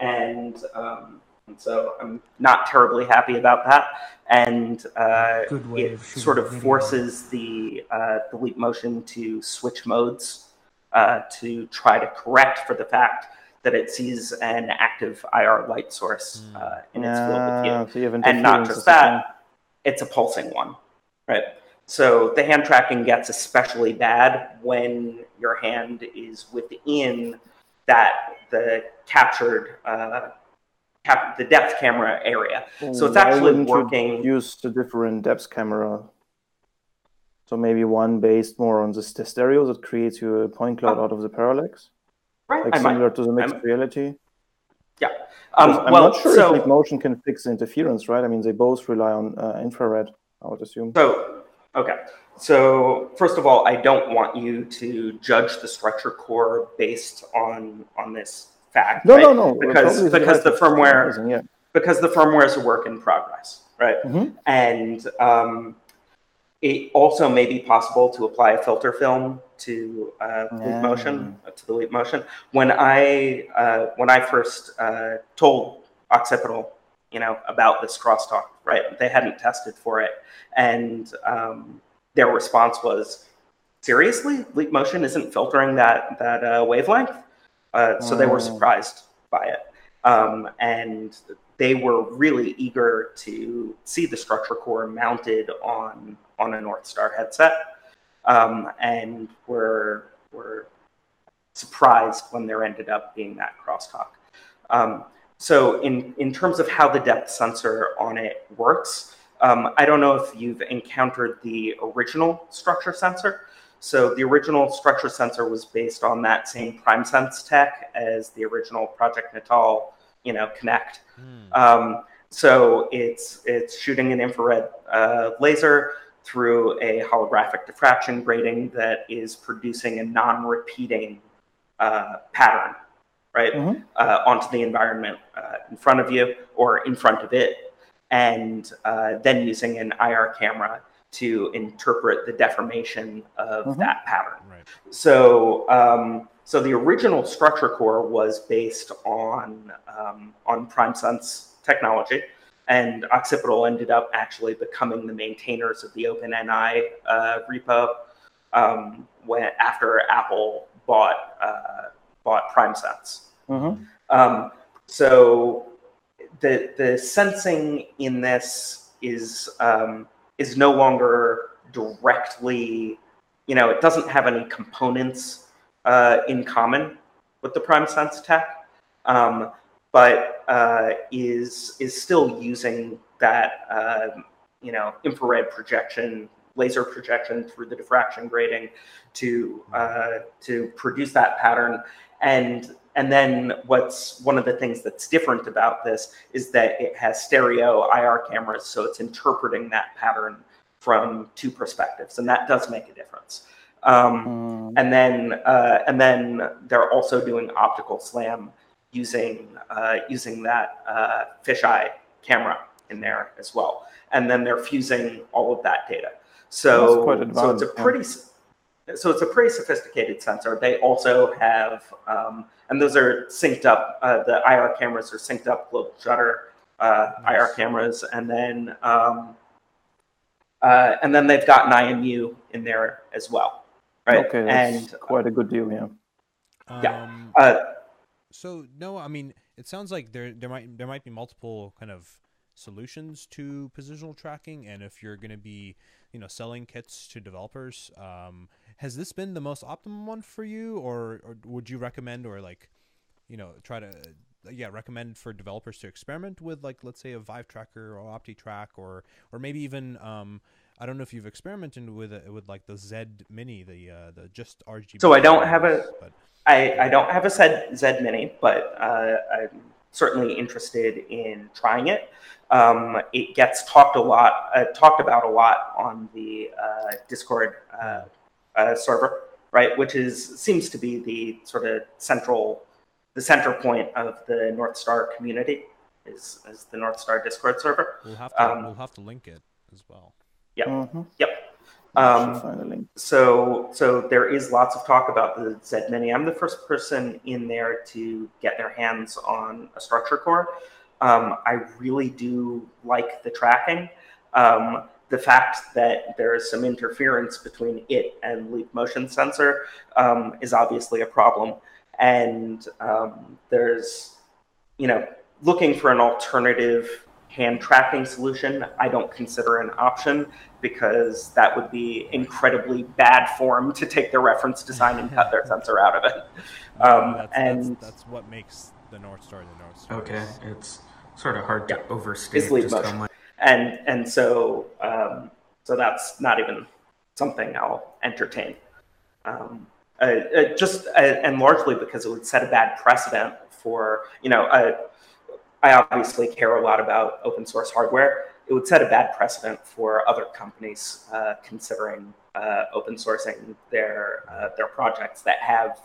S2: and um, and so I'm not terribly happy about that. And uh, it sort of
S5: video.
S2: forces the uh, the leap motion to switch modes uh, to try to correct for the fact that it sees an active IR light source uh, in its field of view
S3: Ah, so you
S2: and not just that, it's a pulsing one, right? So the hand tracking gets especially bad when your hand is within that the captured uh, cap, the depth camera area. So it's actually
S3: you
S2: working.
S3: use the different depth camera. So maybe one based more on the stereo that creates you a point cloud
S2: Oh.
S3: out of the parallax,
S2: right?
S3: like
S2: I might.
S3: similar to the mixed
S2: might.
S3: reality.
S2: Yeah. Um,
S3: I'm
S2: well,
S3: not sure
S2: so,
S3: if Motion can fix the interference, right? I mean, they both rely on uh, infrared, I would assume.
S2: So, okay. So, first of all, I don't want you to judge the structure core based on on this fact.
S3: No,
S2: right?
S3: no, no.
S2: Because because the firmware
S3: Amazing, yeah.
S2: because the firmware is a work in progress, right?
S3: Mhm.
S2: And um, it also may be possible to apply a filter film to uh, leap
S3: Yeah.
S2: motion uh, to the leap motion. When I uh, when I first uh, told Occipital, you know, about this crosstalk, right? They hadn't tested for it, and um, their response was, "Seriously, leap motion isn't filtering that that uh, wavelength." Uh, so they were
S3: Mm.
S2: surprised by it, um, and they were really eager to see the structure core mounted on on a North Star headset, um, and were were surprised when there ended up being that crosstalk. Um, so in in terms of how the depth sensor on it works, um, I don't know if you've encountered the original structure sensor. So the original structure sensor was based on that same PrimeSense tech as the original Project Natal, you know, Kinect.
S1: Mm.
S2: Um, so it's it's shooting an infrared uh, laser through a holographic diffraction grating that is producing a non-repeating uh, pattern, right,
S3: Mhm.
S2: uh, onto the environment uh, in front of you or in front of it, and uh, then using an IR camera to interpret the deformation of
S3: Mhm.
S2: that pattern.
S1: Right.
S2: So, um, so the original structure core was based on um, on PrimeSense technology, and Occipital ended up actually becoming the maintainers of the OpenNI uh, repo um, when after Apple bought uh, bought PrimeSense.
S3: Mhm.
S2: Um, so the the sensing in this is um, is no longer directly, you know, it doesn't have any components uh, in common with the PrimeSense tech, um, but uh, is is still using that um, you know infrared projection, laser projection through the diffraction grating to uh, to produce that pattern and and then what's one of the things that's different about this is that it has stereo IR cameras, so it's interpreting that pattern from two perspectives, and that does make a difference. Um,
S3: Mm.
S2: and then uh, and then they're also doing optical slam using uh, using that uh, fisheye camera in there as well, and then they're fusing all of that data. So so it's a pretty s- so it's a pretty sophisticated sensor. They also have, um, and those are synced up. Uh, the IR cameras are synced up global shutter uh,
S1: Nice.
S2: IR cameras, and then um, uh, and then they've got an IMU in there as well, right?
S3: Okay, that's
S2: and
S3: quite a good deal, yeah.
S2: Yeah.
S1: Um,
S2: uh,
S1: So no, I mean, it sounds like there there might there might be multiple kind of solutions to positional tracking, and if you're going to be you know selling kits to developers, um, has this been the most optimum one for you, or or would you recommend or like you know try to uh, yeah recommend for developers to experiment with like let's say a Vive tracker or OptiTrack or or maybe even um, I don't know if you've experimented with it with like the ZED Mini, the uh, the just RGB.
S2: So I don't have a-
S1: but
S2: I, I don't have a Z, ZED Mini, but uh, I'm certainly interested in trying it. Um, it gets talked a lot, uh, talked about a lot on the uh, Discord uh, uh, server, right? Which is seems to be the sort of central the center point of the North Star community is, is the North Star Discord server.
S1: We'll have to
S2: Um,
S1: we'll have to link it as well.
S2: Yep.
S3: Mhm.
S2: Yep. Um,
S3: find a link.
S2: so so there is lots of talk about the ZED Mini. I'm the first person in there to get their hands on a structure core. Um, I really do like the tracking. Um, the fact that there is some interference between it and Leap Motion Sensor um, is obviously a problem. And um, there's, you know, looking for an alternative hand tracking solution, I don't consider an option because that would be incredibly bad form to take their reference design and cut their sensor out of it. Um,
S1: that's,
S2: and
S1: that's, that's what makes the North Star the North Star.
S5: Okay, it's sort of hard to
S2: Yeah.
S5: overstate
S2: It's leap
S5: just how much.
S2: and and so um, so that's not even something I'll entertain. Um, uh, uh, just uh, and largely because it would set a bad precedent for you know uh, I obviously care a lot about open source hardware. It would set a bad precedent for other companies uh, considering uh, open sourcing their uh, their projects that have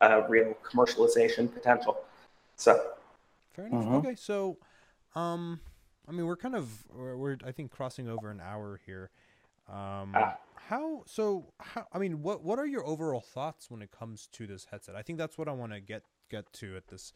S2: uh, real commercialization potential. So
S1: Fair enough.
S3: Mhm.
S1: Okay, so, um, I mean, we're kind of we're, we're I think crossing over an hour here. Um,
S2: Ah.
S1: how so? How I mean, what what are your overall thoughts when it comes to this headset? I think that's what I want to get get to at this.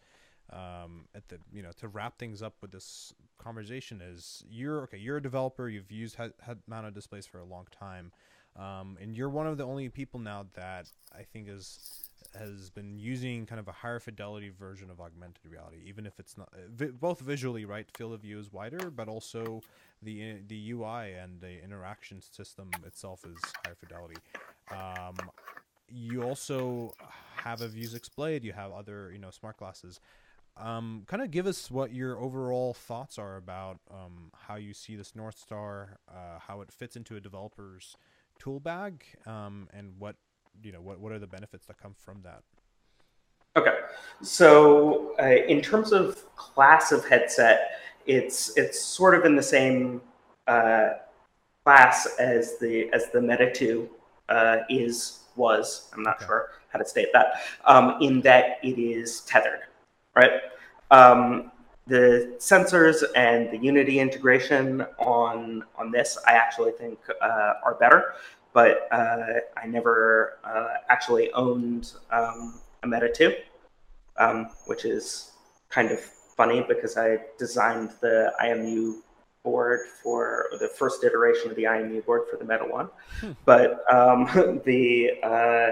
S1: Um, at the you know to wrap things up with this conversation is you're okay. You're a developer. You've used head, head mounted displays for a long time, um, and you're one of the only people now that I think is has been using kind of a higher fidelity version of augmented reality, even if it's not uh, vi- both visually, right? Field of view is wider, but also the uh, the UI and the interaction system itself is higher fidelity. Um, you also have a Vuzix Blade. You have other, you know, smart glasses. Um, kind of give us what your overall thoughts are about um, how you see this North Star, uh, how it fits into a developer's tool bag, um, and what you know what what are the benefits that come from that.
S2: Okay, so uh, in terms of class of headset, it's it's sort of in the same uh, class as the as the Meta Two uh, is was. I'm not
S1: Okay.
S2: sure how to state that. Um, in that it is tethered, right? Um, the sensors and the Unity integration on on this, I actually think uh, are better, but uh, I never uh, actually owned um, a Meta 2, um, which is kind of funny because I designed the IMU board for the first iteration of the IMU board for the Meta 1. But um, the uh,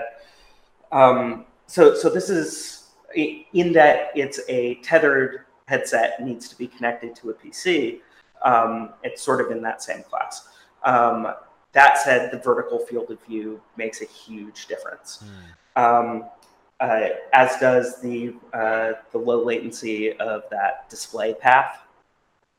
S2: um, so so this is in that it's a tethered headset needs to be connected to a PC. Um, it's sort of in that same class. Um, that said, the vertical field of view makes a huge difference um, uh, as does the uh, the low latency of that display path,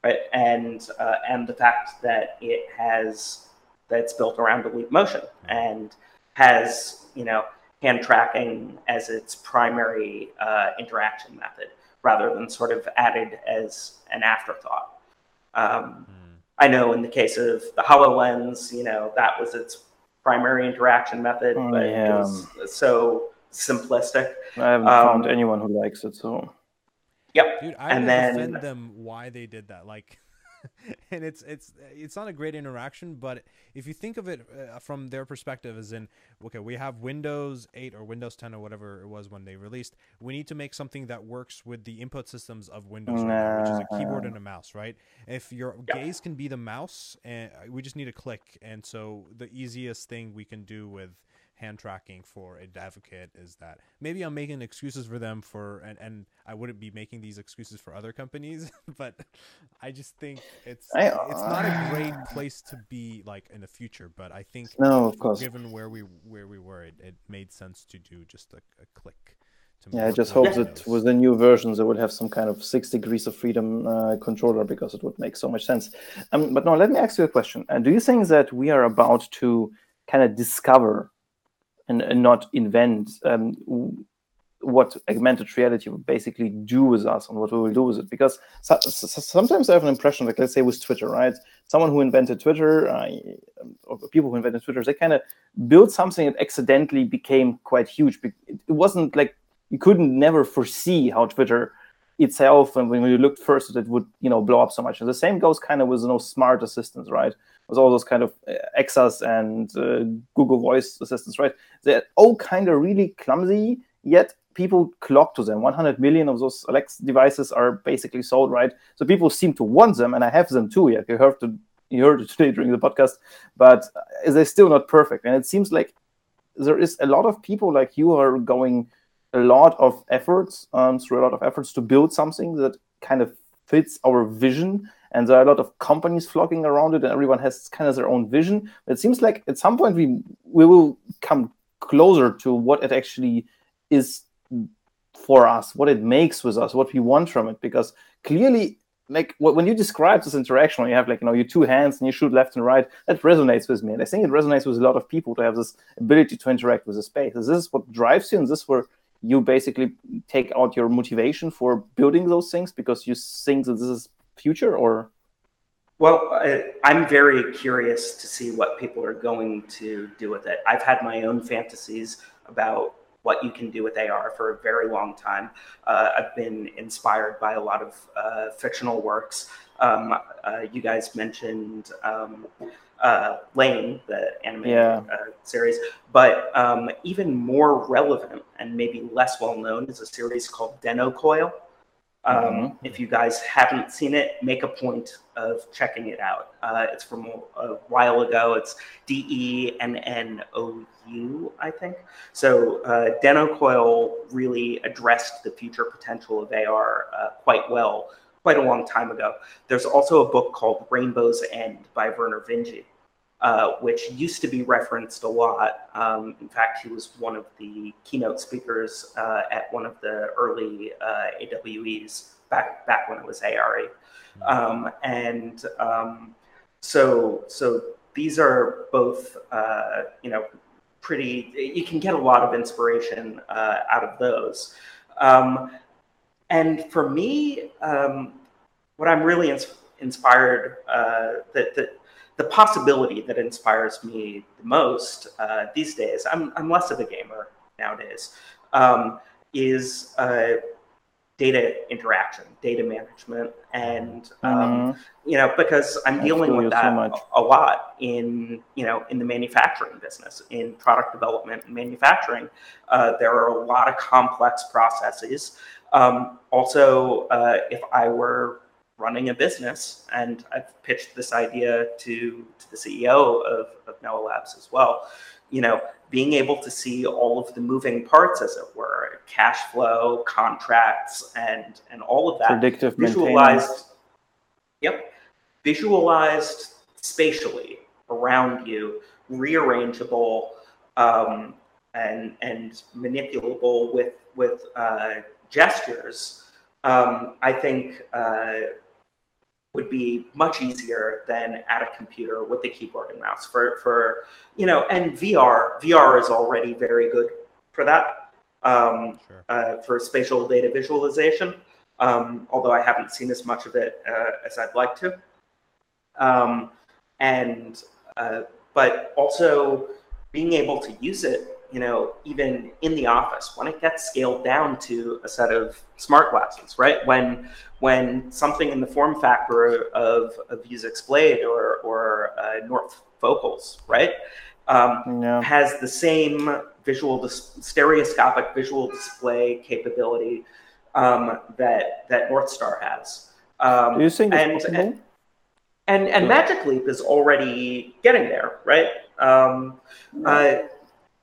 S2: right? And uh, and the fact that it has that it's built around a leap motion and has you know hand tracking as its primary uh, interaction method rather than sort of added as an afterthought. Um, I know in the case of the HoloLens, you know, that was its primary interaction method,
S3: Oh,
S2: but
S3: yeah.
S2: it was so simplistic.
S3: I haven't
S2: Um,
S3: found anyone who likes it, so
S2: Yep.
S1: Dude, I
S2: And
S1: will
S2: then-
S1: defend them why they did that. Like, and it's it's it's not a great interaction, but if you think of it uh, from their perspective, as in, okay, we have Windows 8 or Windows 10 or whatever it was when they released. We need to make something that works with the input systems of Windows, right now, which is a keyboard and a mouse, right? If your
S2: Yeah.
S1: gaze can be the mouse, and we just need a click, and so the easiest thing we can do with hand tracking for a advocate is that maybe I'm making excuses for them for and, and I wouldn't be making these excuses for other companies, but I just think it's
S3: I-
S1: it's not a great place to be like in the future. But I think
S3: no, of course.
S1: given where we where we were, it, it made sense to do just a, a click. To
S3: Yeah, I just hope that with the new versions, they would have some kind of six degrees of freedom uh, controller because it would make so much sense. Um, but no, let me ask you a question. Uh, do you think that we are about to kind of discover and, and not invent um, what augmented reality will basically do with us and what we will do with it? Because so, so- sometimes I have an impression, like let's say with Twitter, right? Someone who invented Twitter, uh, or people who invented Twitter, they kind of built something that accidentally became quite huge. It wasn't like you couldn't never foresee how Twitter itself and when you looked first it would you know blow up so much and the same goes kind of with you know smart assistants right with all those kind of uh, Exas and uh, Google Voice assistants right? They're all kind of really clumsy yet people clock to them. 100 million of those Alexa devices are basically sold right? So people seem to want them and I have them too. Yeah you heard to you heard it today during the podcast but they're still not perfect. And it seems like there is a lot of people like you are going a lot of efforts um, through a lot of efforts to build something that kind of fits our vision and there are a lot of companies flocking around it and everyone has kind of their own vision. It seems like at some point we we will come closer to what it actually is for us what it makes with us what we want from it. Because clearly like when you describe this interaction you have like you know your two hands and you shoot left and right that resonates with me. And i think it resonates with a lot of people to have this ability to interact with the space. This is what drives you and this where you basically take out your motivation for building those things because you think that this is future or?
S2: Well i'm very curious to see what people are going to do with it. I've had my own fantasies about what you can do with ar for a very long time. Uh, i've been inspired by a lot of uh, fictional works. Um, uh, you guys mentioned um, uh, Lain, the animated
S3: Yeah.
S2: uh, series, but um, even more relevant and maybe less well known is a series called Dennou Coil. Um,
S3: Mhm.
S2: If you guys haven't seen it, make a point of checking it out. Uh, it's from a, a while ago. It's D E N N O U, I think. So uh, Dennou Coil really addressed the future potential of AR uh, quite well, quite a long time ago. There's also a book called Rainbow's End by Vernor Vinge, uh, which used to be referenced a lot. Um, in fact, he was one of the keynote speakers uh, at one of the early uh, AWEs back back when it was ARE. Um, and um, so so these are both uh, you know pretty. You can get a lot of inspiration uh, out of those. Um, and for me, um, what I'm really ins- inspired that that the possibility that inspires me the most uh, these days. I'm I'm less of a gamer nowadays. Um, is uh, data interaction, data management, and um,
S3: Mhm.
S2: you know because I'm
S3: I
S2: dealing with
S3: so
S2: that
S3: much.
S2: a lot in you know in the manufacturing business, in product development and manufacturing. Uh, there are a lot of complex processes. Um, also, uh, if I were running a business, and I've pitched this idea to, to the CEO of, of Noah Labs as well, you know, being able to see all of the moving parts, as it were, cash flow, contracts, and and all of that.
S3: Predictive
S2: visualized yep. Visualized spatially around you rearrangeable um, and and manipulable with with uh, gestures. Um, i think uh, would be much easier than at a computer with the keyboard and mouse for for you know and vr vr is already very good for that um,
S1: Sure.
S2: uh, for spatial data visualization um, although I haven't seen as much of it uh, as I'd like to. Um, and uh, but also being able to use it, you know, even in the office when it gets scaled down to a set of smart glasses, right? When when something in the form factor of of Vuzix Blade or or uh, North Focals, right? Um,
S3: yeah
S2: has the same visual dis- stereoscopic visual display capability um, that that North Star has. Um,
S3: do you think it's
S2: and,
S3: possible
S2: and and and
S3: Yeah.
S2: Magic Leap is already getting there, right? Um, uh,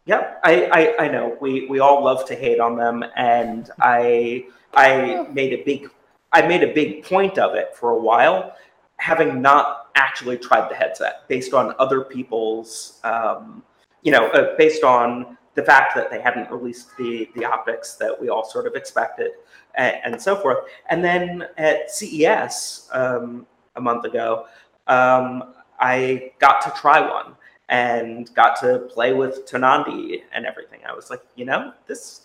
S2: yeah, I, I I know we we all love to hate on them, and I I made a big I made a big point of it for a while, having not actually tried the headset based on other people's um, you know uh, based on the fact that they hadn't released the the optics that we all sort of expected and, and so forth. And then at CES um, a month ago, um, I got to try one and got to play with Tonandi and everything. I was like, you know, this,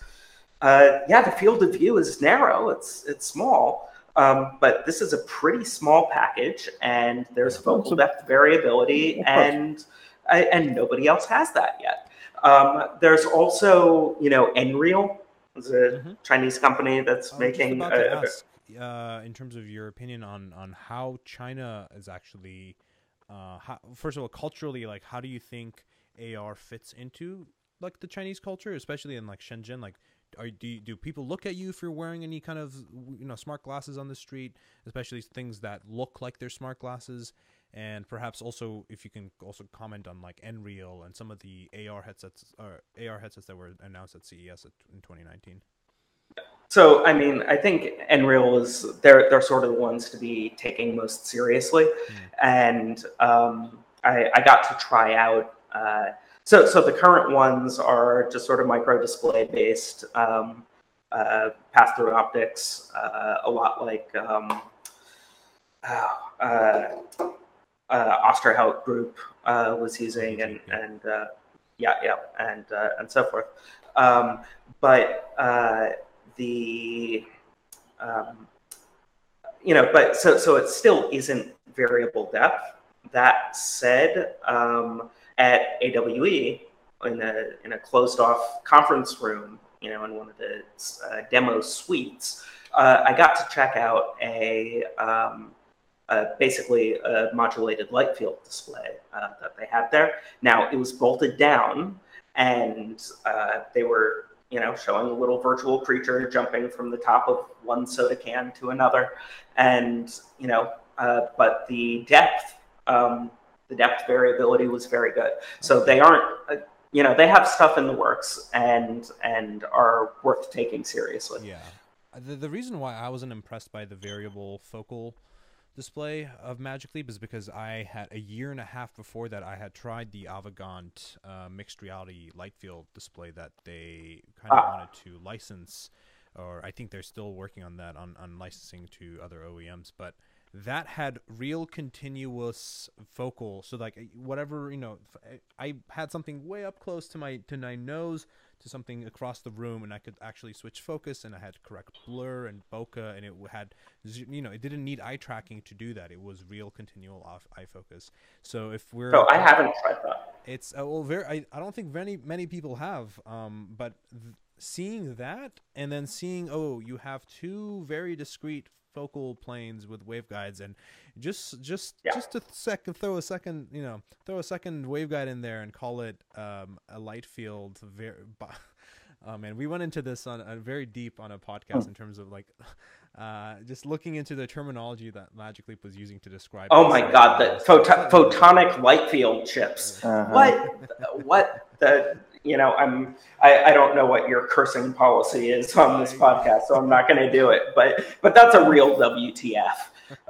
S2: uh, yeah, the field of view is narrow. It's it's small, um, but this is a pretty small package, and there's focal
S3: So-
S2: depth variability, and and nobody else has that yet. Um, there's also, you know, Nreal It's a mm-hmm. Chinese company that's making.
S1: To ask, uh, in terms of your opinion on on how China is actually, uh, how, first of all, culturally, like how do you think AR fits into like the Chinese culture, especially in like Shenzhen, like are do you, do people look at you if you're wearing any kind of you know smart glasses on the street, especially things that look like they're smart glasses? And perhaps also if you can also comment on like Nreal and some of the AR headsets or AR headsets that were announced at CES in 2019.
S2: So I mean, I think Nreal is they're they're sort of the ones to be taking most seriously, mm. and um, I, I got to try out. Uh, so, so the current ones are just sort of micro display based, um, uh, pass through optics, uh, a lot like um, oh, uh, uh, Osterhout Group uh, was using, and and uh, yeah, yeah, and uh, and so forth. Um, but uh, the um, you know, but so so it still isn't variable depth. That said. Um, at AWE in a in a closed off conference room, you know, in one of the uh, demo suites, uh, I got to check out a um, basically a modulated light field display uh, that they had there. Now it was bolted down, and uh, they were you know showing a little virtual creature jumping from the top of one soda can to another, and you know, uh, but the depth. Um, the depth variability was very good. So they aren't, uh, you know, they have stuff in the works and and are worth taking seriously.
S1: Yeah. The, the reason why I wasn't impressed by the variable focal display of Magic Leap is because I had a year and a half before that I had tried the Avegant uh, mixed reality light field display that they kind of ah. wanted to license, or I think they're still working on that on, on licensing to other OEMs. But that had real continuous focal so like whatever you know i had something way up close to my to my nose to something across the room and i could actually switch focus and i had correct blur and bokeh and it had you know it didn't need eye tracking to do that. It was real continual off eye focus. So if we're
S2: oh i haven't tried that.
S1: It's uh, well very I, I don't think many many people have um but th- seeing that and then seeing oh you have two very discrete focal planes with waveguides and just just yeah. just a second throw a second you know throw a second waveguide in there and call it um, a light field very oh man we went into this on a very deep on a podcast hmm. in terms of like uh, just looking into the terminology that Magic Leap was using to describe.
S2: Oh my God, the photo- photonic light field chips. Uh-huh. What? What the? You know, I'm I, I don't know what your cursing policy is on this podcast, so I'm not going to do it. But but that's a real WTF.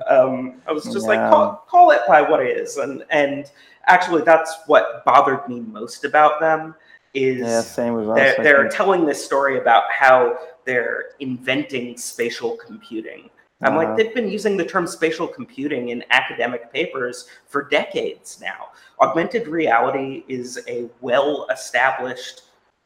S2: Um, I was just yeah. like call, call it by what it is, and and actually that's what bothered me most about them is
S3: yeah, same with
S2: they're, they're telling this story about how they're inventing spatial computing. I'm like, uh-huh. they've been using the term spatial computing in academic papers for decades now augmented reality is a well established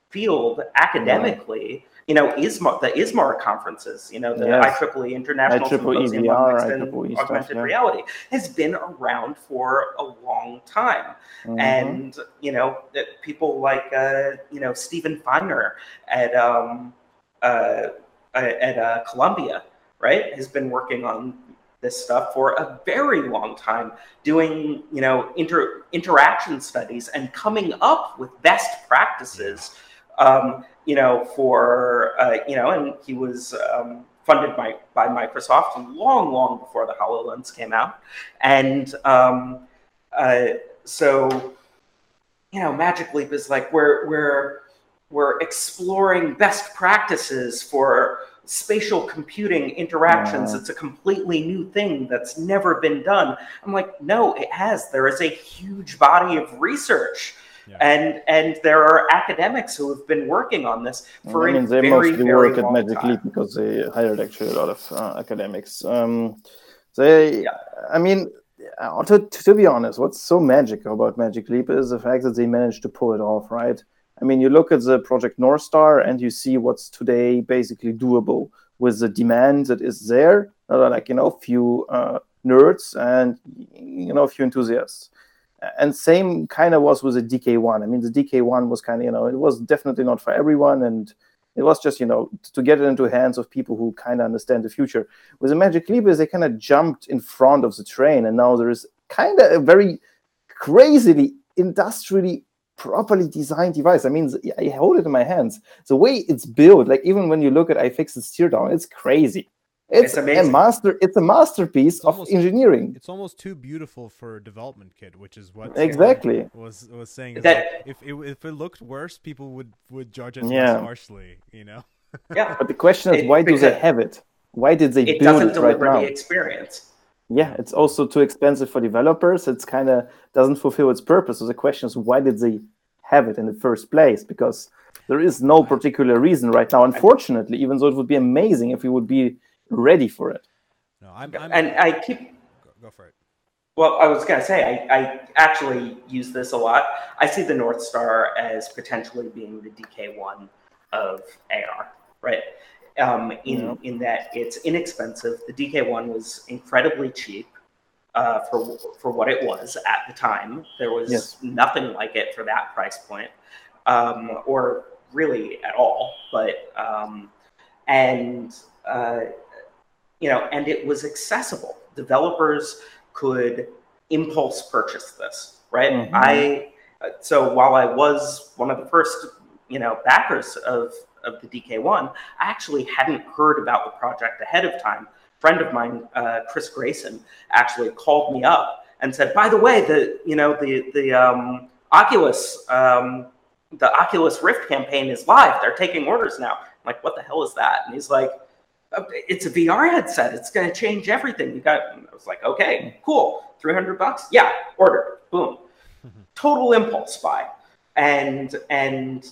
S2: field academically. You know, ISMAR, the ISMAR conferences, you know, the yes. IEEE International Symposium VR, on Augmented stuff, yeah. Reality has been around for a long time. Mm-hmm. And, you know, people like, uh, you know, Steven Feiner at, um, uh, at uh, Columbia, right, has been working on this stuff for a very long time, doing you know inter, interaction studies and coming up with best practices. Um, you know, for uh, you know, and he was um, funded by by Microsoft long, long before the Hololens came out, and um, uh, so you know, Magic Leap is like we're we're we're exploring best practices for spatial computing interactions. Yeah. It's a completely new thing that's never been done. I'm like, no, it has. There is a huge body of research. Yeah. And and there are academics who have been working on this for I mean, a they very, mostly very work at Magic Leap
S3: because they hired actually a lot of uh, academics. Um, they, yeah. I mean, uh, to, to be honest, what's so magical about Magic Leap is the fact that they managed to pull it off, right? I mean, you look at the project North Star and you see what's today basically doable with the demand that is there, like you know, few uh, nerds and you know, a few enthusiasts. And same kind of was with the DK1. I mean, the DK1 was kind of you know, it was definitely not for everyone, and It was just you know to get it into hands of people who kind of understand the future. With the Magic Leap, they kind of jumped in front of the train, and now there is kind of a very crazily industrially properly designed device. I mean, I hold it in my hands. The way it's built, like even when you look at iFixit's teardown, it's crazy. It's,
S2: It's
S3: a
S2: amazing.
S3: master. It's a masterpiece
S1: It's
S3: of
S1: almost-
S3: engineering.
S1: It's almost too beautiful for a development kit, which is what
S3: Exactly.
S1: someone was was saying. is
S2: That-
S1: like, if it, if it looked worse, people would would judge it
S3: Yeah.
S1: less harshly. You know.
S2: Yeah,
S3: But the question is,
S2: It-
S3: why do they have it? Why did they
S2: it
S3: build
S2: doesn't
S3: it right
S2: deliver
S3: now?
S2: the experience.
S3: Yeah, it's also too expensive for developers. It's kind of doesn't fulfill its purpose. So the question is, why did they have it in the first place? Because there is no particular reason right now. Unfortunately, even though it would be amazing if we would be ready for it.
S1: No, I'm. I'm
S2: And I keep
S1: go, go for it.
S2: Well, I was going to say, I, I actually use this a lot. I see the North Star as potentially being the DK1 of AR, right? Um, in,
S3: Yeah.
S2: in that it's inexpensive. The DK1 was incredibly cheap uh, for, for what it was at the time. There was
S3: Yes.
S2: nothing like it for that price point, um, or really at all. But, um, and, uh, you know, and it was accessible. Developers could impulse purchase this, right?
S3: Mhm.
S2: I uh, so while I was one of the first, you know, backers of of the DK1, I actually hadn't heard about the project ahead of time. A friend of mine, uh, Chris Grayson, actually called me up and said, "By the way, the you know the the um, Oculus um, the Oculus Rift campaign is live. They're taking orders now." I'm like, "What the hell is that?" And he's like, "Uh, it's a VR headset. It's going to change everything. You got. I was like, okay, cool. 300 bucks. Yeah, order. Boom. Total impulse buy. And, and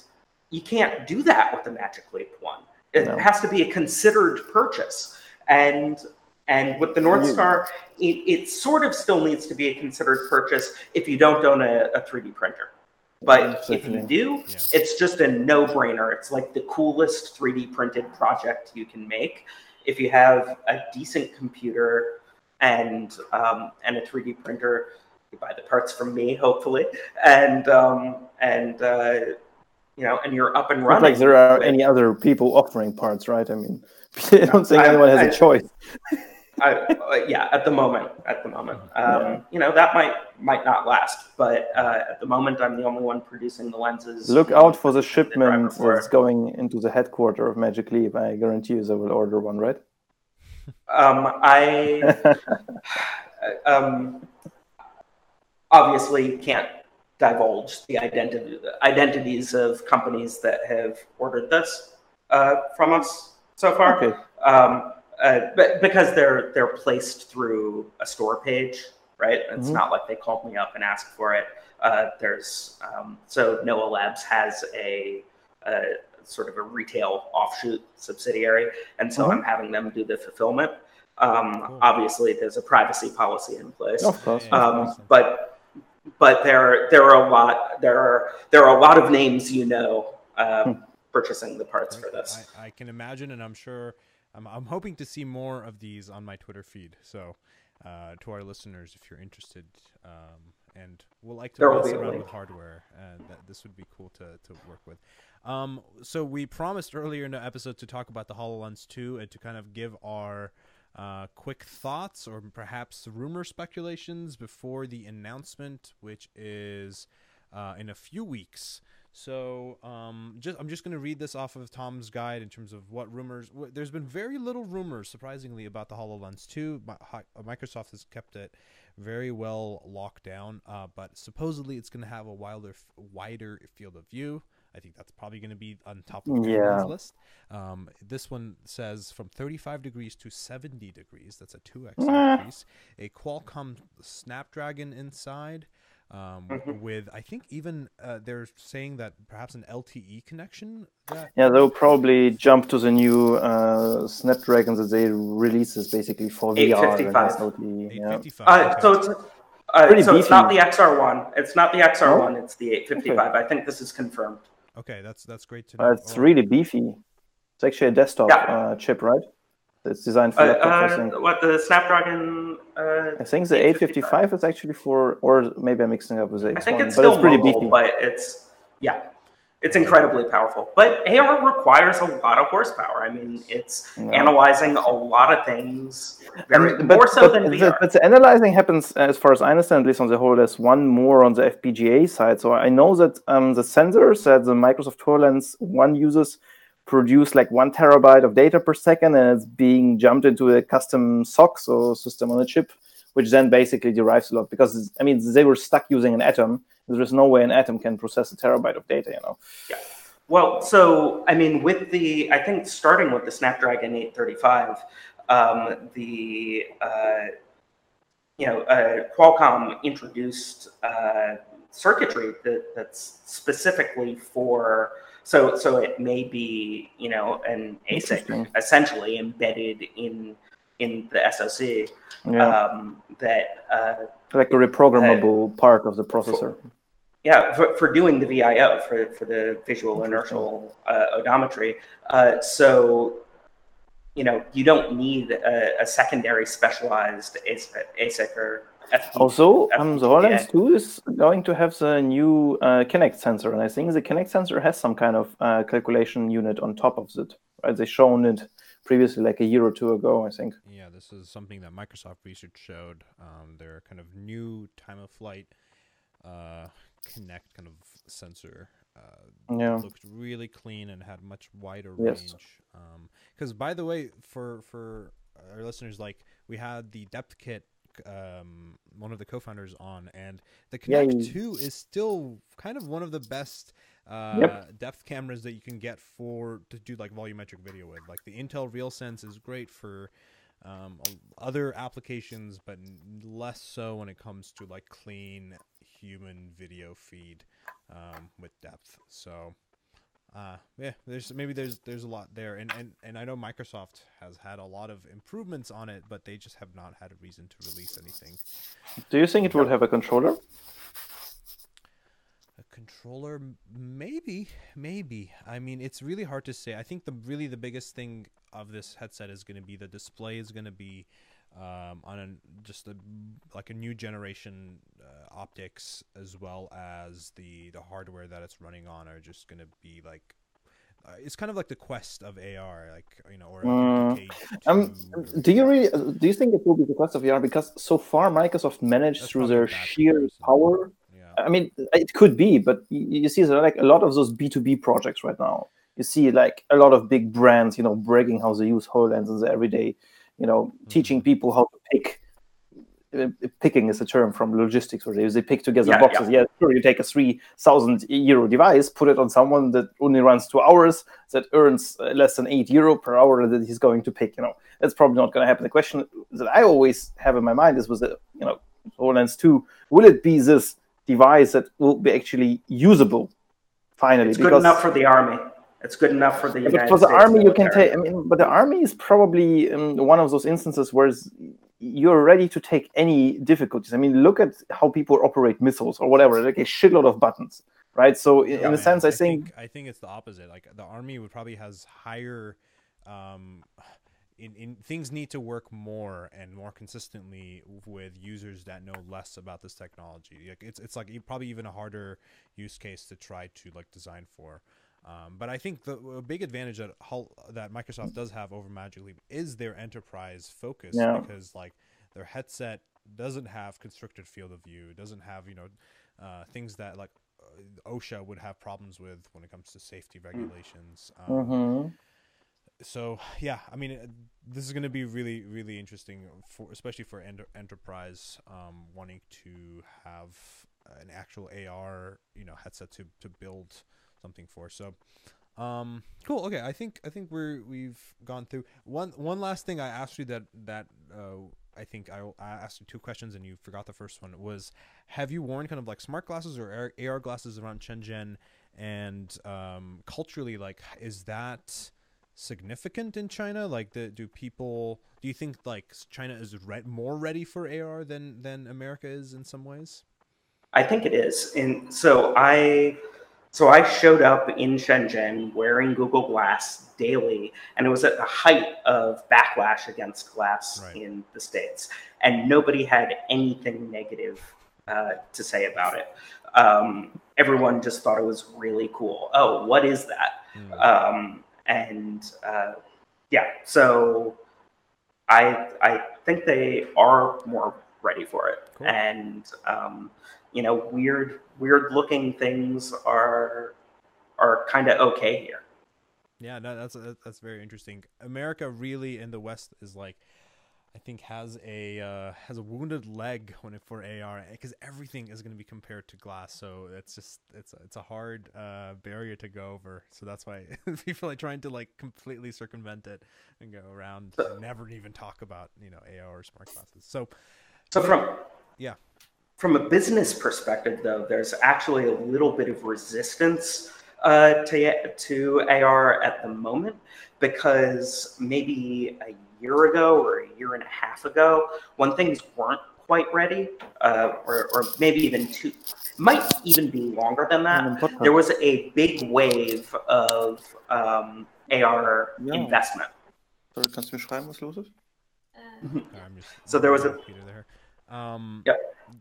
S2: you can't do that with the Magic Leap one. It
S3: No.
S2: has to be a considered purchase. And, and with the North Star, it, it sort of still needs to be a considered purchase if you don't own a, a 3D printer. But if you do,
S1: Yeah.
S2: it's just a no-brainer. It's like the coolest 3D printed project you can make. If you have a decent computer and um, and a 3D printer, you buy the parts from me, hopefully, and um, and uh, you know, and you're up and
S3: Not
S2: running.
S3: like there are any other people offering parts, right? I mean, I don't think
S2: I-
S3: anyone has
S2: I-
S3: a choice.
S2: I, uh, yeah, at the moment, at the moment, um,
S3: Yeah.
S2: you know, that might might not last, but uh, at the moment, I'm the only one producing the lenses.
S3: Look out for the shipment that's going into the headquarter of Magic Leap. I guarantee you they will order one, right?
S2: Um, I um, obviously can't divulge the identity identities of companies that have ordered this uh, from us so far.
S3: Okay.
S2: Um, uh, but because they're they're placed through a store page, right? It's
S3: Mhm.
S2: not like they called me up and asked for it. Uh, there's um, so Noah Labs has a, a sort of a retail offshoot subsidiary, and so
S3: Mhm.
S2: I'm having them do the fulfillment. Um. Obviously, there's a privacy policy in place,
S3: Of course.
S1: Yeah.
S2: um, but but there there are a lot there are there are a lot of names you know um, purchasing the parts for this.
S1: I, I can imagine, and I'm sure. I'm, I'm hoping to see more of these on my Twitter feed. So, uh, to our listeners, if you're interested, um, and we'll like to
S2: There
S1: mess around with hardware, uh, that this would be cool to, to work with. Um, so we promised earlier in the episode to talk about the Hololens 2 and to kind of give our uh, quick thoughts or perhaps rumor speculations before the announcement, which is uh, in a few weeks. So, um, just I'm just going to read this off of Tom's guide in terms of what rumors. wh- There's been very little rumors, surprisingly, about the Hololens 2. Mi- hi- uh, Microsoft has kept it very well locked down, uh, but supposedly it's going to have a wilder, wider field of view. I think that's probably going to be on top of
S3: Yeah.
S1: list. Um, this one says from 35 degrees to 70 degrees. That's a 2x
S3: Ah.
S1: increase. A Qualcomm Snapdragon inside. Um,
S2: Mhm.
S1: with I think even uh, they're saying that perhaps an LTE connection. That
S3: Yeah, they'll probably jump to the new uh, Snapdragon that they releases basically for VR. and
S2: 855.
S3: has LTE, yeah.
S1: 855.
S2: Uh,
S1: okay.
S2: so it's uh,
S3: Pretty
S2: so it's not the. XR1. It's not the XR1. It's the 855. I think this is confirmed.
S1: Okay, that's that's great to know.
S3: Uh, it's
S1: Oh,
S3: really beefy. It's actually a desktop
S2: Yeah.
S3: uh, chip, right? It's designed for
S2: Uh,
S3: laptops, I
S2: uh,
S3: think.
S2: what the Snapdragon? Uh,
S3: I think the 855 is actually for, or maybe I'm mixing up with the
S2: I
S3: X1,
S2: think it's
S3: but
S2: still
S3: it's pretty
S2: mobile,
S3: beefy.
S2: but it's yeah, It's incredibly powerful, but AR requires a lot of horsepower. I mean, it's analyzing a lot of things, very
S3: And-
S2: more so
S3: but
S2: than
S3: the,
S2: VR.
S3: but the analyzing happens, as far as I understand, at least on the whole, there's one more on the FPGA side. So I know that um, the sensors that the Microsoft HoloLens One uses produce like one terabyte of data per second, and it's being jumped into a custom SOC, so system on a chip, which then basically derives a lot. Because I mean, they were stuck using an Atom. There is no way an Atom can process a terabyte of data. You know. yeah.
S2: Well, so I mean, with the I think starting with the Snapdragon 835, um, the uh, you know uh, Qualcomm introduced uh, circuitry that, that's specifically for so so it may be you know an ASIC essentially embedded in in the SoC
S3: Yeah,
S2: um, that uh,
S3: like a reprogrammable part of the processor.
S2: Yeah, for, for doing the VIO, for, for the visual inertial uh, odometry. Uh, so, you know, you don't need a, a secondary specialized ASIC, ASIC or FP,
S3: Also, um, the
S2: FPGA.
S3: HoloLens 2 is going to have the new uh, Kinect sensor, and I think the Kinect sensor has some kind of uh, calculation unit on top of it. Right? They shown it previously, like a year or two ago, I think.
S1: Yeah, this is something that Microsoft research showed. Um, their kind of new time of flight uh, Kinect kind of sensor uh,
S3: Yeah.
S1: looked really clean and had much wider
S3: Yes.
S1: range. Because by the way, for for our listeners, like we had the Depthkit, um, one of the co-founders on, and the Kinect
S3: you-
S1: Two is still kind of one of the best. Uh,
S3: Yep.
S1: depth cameras that you can get for to do like volumetric video with like the intel realsense is great for um, other applications but less so when it comes to like clean human video feed um, with depth so uh, yeah there's maybe there's there's a lot there and, and and i know microsoft has had a lot of improvements on it but they just have not had a reason to release anything
S3: Do you think it will have a controller?
S1: A controller, maybe, maybe. I mean, it's really hard to say. I think the really the biggest thing of this headset is going to be the display is going to be um, on an, just a, like a new generation uh, optics, as well as the the hardware that it's running on are just going to be like. Uh, it's kind of like the quest of AR, like you know, or
S3: Mm. Um, do you really? Do you think it will be the quest of AR? Because so far, Microsoft managed
S1: That's
S3: through their sheer power
S1: yeah.
S3: I mean, it could be, but you, see, there are like a lot of those B two B projects right now. You see, like a lot of big brands, you know, bragging how they use Hololens in their everyday, you know, teaching people how to pick. Uh, picking is a term from logistics, where they, pick together
S2: Yeah,
S3: boxes. Yeah. sure, you take a three thousand euro device, put it on someone that only runs two hours, that earns uh, less than eight euro per hour that he's going to pick. You know, that's probably not going to happen. The question that I always have in my mind is, was it, you know, HoloLens two, will it be this device that will be actually usable finally
S2: It's good enough for the army. It's good enough for the
S3: but
S2: United
S3: for the
S2: States
S3: army you can take i mean but the army is probably um, one of those instances where you're ready to take any difficulties i mean look at how people operate missiles or whatever like a shitload of buttons right so in, in a sense i, think,
S1: I think it's the opposite. Like the army would probably has higher, um, in, in things need to work more and more consistently with users that know less about this technology. Like it's it's like probably even a harder use case to try to like design for. Um, but I think the a big advantage that that Microsoft does have over Magic Leap is their enterprise focus
S3: Yeah.
S1: because like their headset doesn't have constricted field of view, doesn't have you know uh, things that like uh, OSHA would have problems with when it comes to safety regulations. Um,
S3: Mhm.
S1: So yeah, I mean, uh, this is going to be really, really interesting for, especially for enter- enterprise um, wanting to have an actual AR, you know, headset to to build something for. So, um, cool. Okay, I think I think we're we've gone through one one last thing I asked you that that uh, I think I, I asked you two questions and you forgot the first one was have you worn kind of like smart glasses or AR, glasses around Shenzhen and um, culturally like is that significant in China like the do people do you think like China is re- more ready for AR than than America is in some ways
S2: I think it is. And so I so I showed up in Shenzhen wearing Google Glass daily, and it was at the height of backlash against glass
S1: Right.
S2: in the States. And nobody had anything negative uh, to say about it. Um, everyone just thought it was really cool. Oh, what is that?
S1: Mm.
S2: Um, and uh, yeah, so I I think they are more ready for it.
S1: Cool.
S2: And um, you know, weird weird looking things are are kind of okay here.
S1: Yeah, no, that's that's very interesting. America really in the West is like, I think has a uh, has a wounded leg when it for AR because everything is going to be compared to glass. So it's just it's it's a hard uh, barrier to go over. So that's why people are trying to like completely circumvent it and go around and never even talk about you know AR or smart glasses. So
S2: So from
S1: yeah,
S2: from a business perspective, though, there's actually a little bit of resistance uh, to to AR at the moment because maybe a year ago or a year and a half ago, when things weren't quite ready, uh, or, or maybe even two, might even be longer than that. There was a big wave of um, AR
S3: Yeah.
S2: investment.
S3: Sorry, kannst du mir schreiben, was los ist?
S2: So there was a-
S1: Peter there. Um,
S2: Yeah.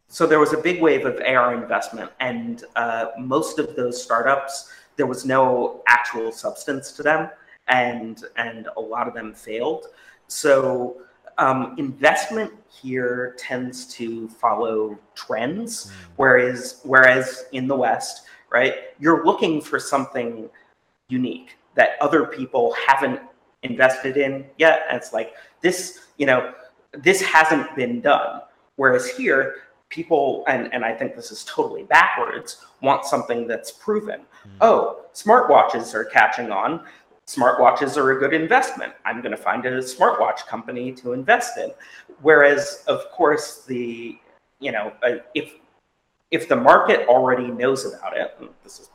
S2: So there was a big wave of AR investment, and uh, most of those startups, there was no actual substance to them, and and a lot of them failed. So um, investment here tends to follow trends, whereas whereas in the West, right, you're looking for something unique that other people haven't invested in yet. And it's like this, you know, this hasn't been done. Whereas here, people, and, and I think this is totally backwards, want something that's proven. Oh, smartwatches are catching on. Smartwatches are a good investment. I'm going to find a smartwatch company to invest in. Whereas, of course, the you know, uh, if if the market already knows about it, and this is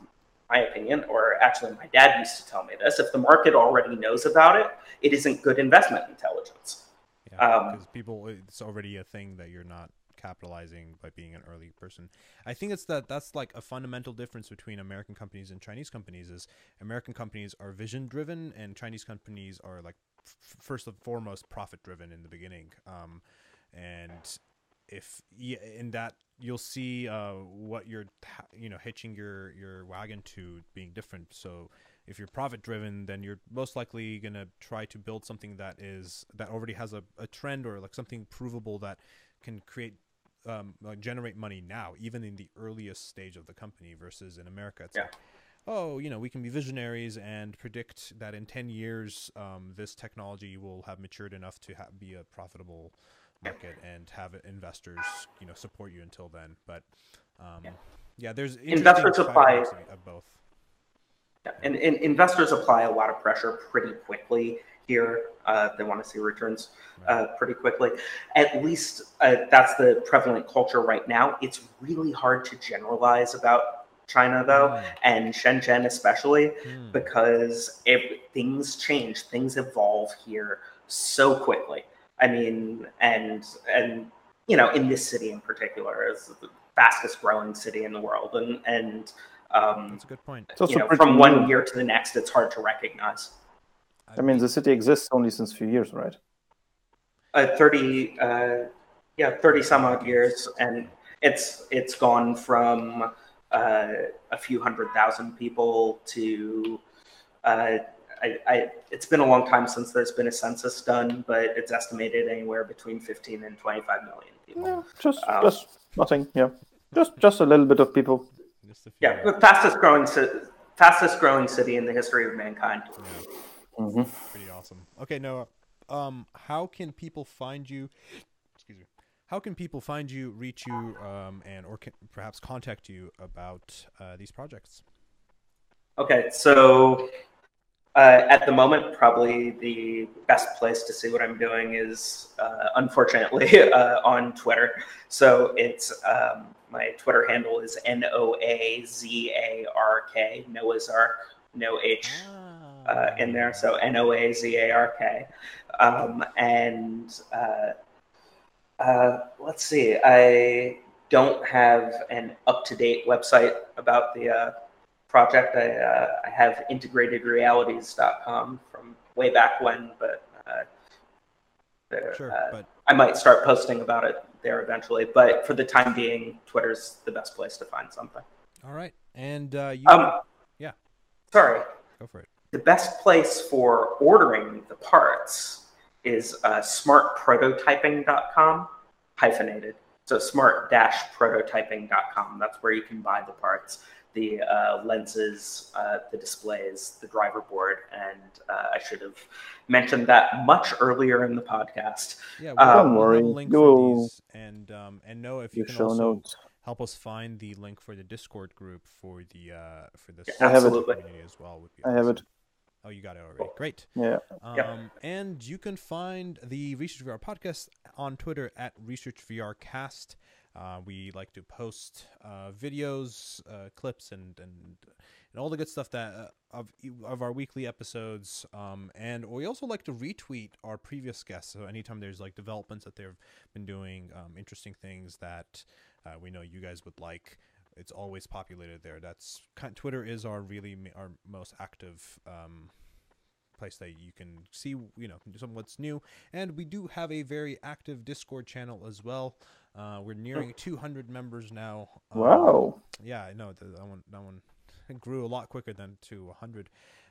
S2: my opinion, or actually my dad used to tell me this, if the market already knows about it, it isn't good investment intelligence.
S1: Yeah,
S2: Um,
S1: because people, it's already a thing that you're not capitalizing by being an early person. I think it's that that's like a fundamental difference between American companies and Chinese companies. Is American companies are vision driven and Chinese companies are like f- first and foremost profit driven in the beginning. Um, and if yeah, in that you'll see uh, what you're you know hitching your your wagon to being different. So if you're profit driven, then you're most likely gonna try to build something that is that already has a, a trend or like something provable that can create um, like generate money now, even in the earliest stage of the company. Versus in America, it's
S2: Yeah.
S1: like oh, you know, we can be visionaries and predict that in 10 years, um, this technology will have matured enough to ha- be a profitable market and have investors, you know, support you until then. But um, yeah. there's
S2: Investors apply-
S1: of both.
S2: Yeah, And, and investors apply a lot of pressure pretty quickly here. Uh, they want to see returns uh, pretty quickly. At least uh, that's the prevalent culture right now. It's really hard to generalize about China, though,
S1: Mm.
S2: and Shenzhen especially,
S1: Hmm.
S2: because if things change, things evolve here so quickly. I mean, and and you know, in this city in particular, is the fastest growing city in the world, and and um,
S1: That's a good point.
S3: It's also
S2: you know,
S3: pretty
S2: from one year to the next, it's hard to recognize.
S3: I mean, the city exists only since a few years, right?
S2: Uh, Thirty, uh, yeah, thirty some odd years, and it's it's gone from uh, a few hundred thousand people to. Uh, I, I, it's been a long time since there's been a census done, but it's estimated anywhere between 15 and 25 million people.
S3: Yeah, just
S2: Um,
S3: just nothing. Yeah, just just a little bit of people.
S1: Just a few.
S2: Yeah, the fastest growing, ci- fastest growing city in the history of mankind.
S3: hmm
S1: Pretty awesome. Okay, Noah. Um, how can people find you? Excuse me. How can people find you, reach you, um, and or can, perhaps contact you about uh, these projects?
S2: Okay, so uh, at the moment, probably the best place to see what I'm doing is, uh, unfortunately, uh, on Twitter. So it's um, my Twitter handle is N O A Z A R K, Noahzark, no H uh, in there. So N O A Z A R K. Um, and uh, uh, let's see, I don't have an up to date website about the uh, project. I, uh, I have integratedrealities.com from way back when, but uh,
S1: Sure,
S2: uh,
S1: but
S2: I might start posting about it there eventually. But for the time being, Twitter's the best place to find something.
S1: All right, and uh, you
S2: Um,
S1: yeah.
S2: Sorry.
S1: go for it.
S2: The best place for ordering the parts is uh, smartprototyping.com, hyphenated. So smart-prototyping.com. That's where you can buy the parts, the uh, lenses, uh, the displays, the driver board, and uh, I should have mentioned that much earlier in the podcast.
S1: Yeah, we'll,
S3: Don't
S1: we'll
S3: worry,
S1: a link
S3: you'll-
S1: for these, and um, and Noah, if you
S3: Your
S1: can
S3: show
S1: also
S3: notes.
S1: help us find the link for the Discord group for the uh, for the
S2: Yeah,
S3: I have it.
S2: absolutely.
S1: community as well. Would be
S3: I have it.
S1: Oh, you got it already. Great.
S3: Yeah.
S1: Um,
S2: Yep.
S1: And you can find the Research VR podcast on Twitter at Research VR Cast. Uh, we like to post uh, videos, uh, clips, and, and and all the good stuff that uh, of of our weekly episodes. Um, and we also like to retweet our previous guests. So anytime there's like developments that they've been doing, um, interesting things that uh, we know you guys would like, it's always populated there. That's Twitter is our really our most active um, place that you can see you know some what's new. And we do have a very active discord channel as well. Uh, we're nearing 200 members now. Um,
S3: Wow.
S1: yeah i know that one that one grew a lot quicker than to 100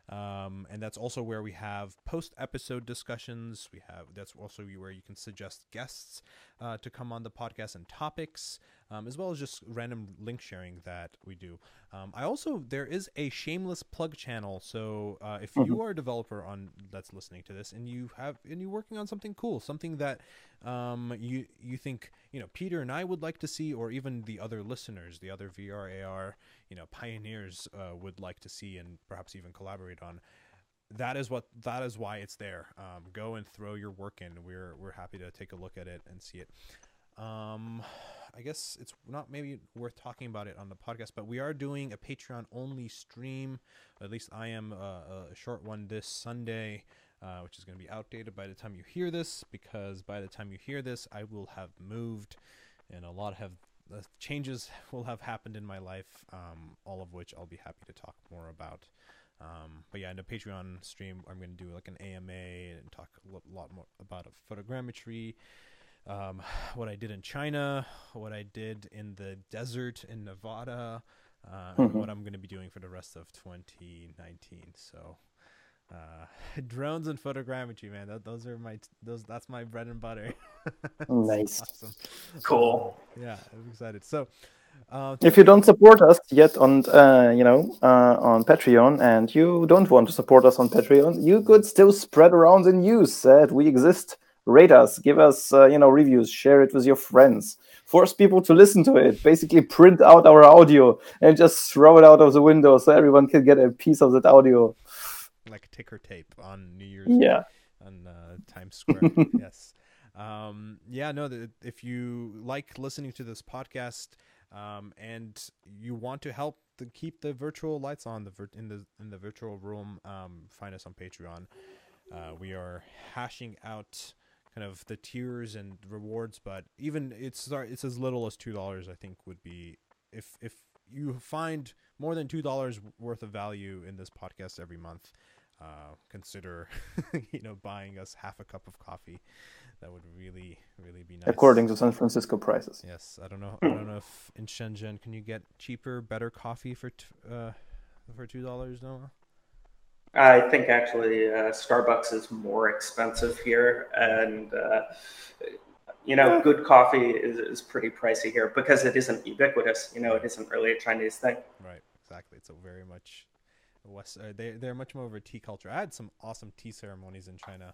S1: um, and that's also where we have post episode discussions. We have that's also where you can suggest guests uh, to come on the podcast and topics um, as well as just random link sharing that we do um, i also there is a shameless plug channel so uh, if you are a developer on that's listening to this and you have and you're working on something cool something that um, you you think you know Peter and I would like to see, or even the other listeners, the other VR AR you know pioneers uh, would like to see, and perhaps even collaborate on. That is what that is why it's there. Um, go and throw your work in. We're we're happy to take a look at it and see it. Um, I guess it's not maybe worth talking about it on the podcast, but we are doing a Patreon only stream. At least I am uh, a short one this Sunday, uh, which is going to be outdated by the time you hear this, because by the time you hear this, I will have moved, and a lot have uh, changes will have happened in my life. Um, all of which I'll be happy to talk more about. Um, but yeah, in the Patreon stream, I'm going to do like an AMA and talk a lot more about a photogrammetry, um, what I did in China, what I did in the desert in Nevada, uh, and what I'm going to be doing for the rest of 2019. So, uh, drones and photogrammetry, man, that, those are my those that's my bread and butter.
S3: Nice.
S1: awesome.
S2: Cool.
S1: Yeah, I'm excited. So, uh,
S3: If you don't support us yet on, uh, you know, uh, on Patreon, and you don't want to support us on Patreon, you could still spread around the news that we exist. Rate us, give us, uh, you know, reviews, share it with your friends, force people to listen to it. Basically, print out our audio and just throw it out of the window so everyone can get a piece of that audio.
S1: like ticker tape on New Year's
S3: Yeah.
S1: on uh, Times Square. yes. Um, yeah, no, if you like listening to this podcast um, and you want to help keep the virtual lights on the vir- in the in the virtual room, um, find us on Patreon. Uh, we are hashing out kind of the tiers and rewards, but even it's it's as little as two dollars. I think would be if if you find more than two dollars worth of value in this podcast every month uh, consider you know buying us half a cup of coffee that would really really be nice
S3: According to San Francisco prices.
S1: yes i don't know i don't know if in shenzhen can you get cheaper better coffee for t- uh for two dollars noah
S2: I think actually uh, Starbucks is more expensive here, and uh, you know, good coffee is, is pretty pricey here because it isn't ubiquitous. You know, it isn't really a Chinese thing.
S1: right exactly it's a very much west uh, they, they're much more of a tea culture i had some awesome tea ceremonies in china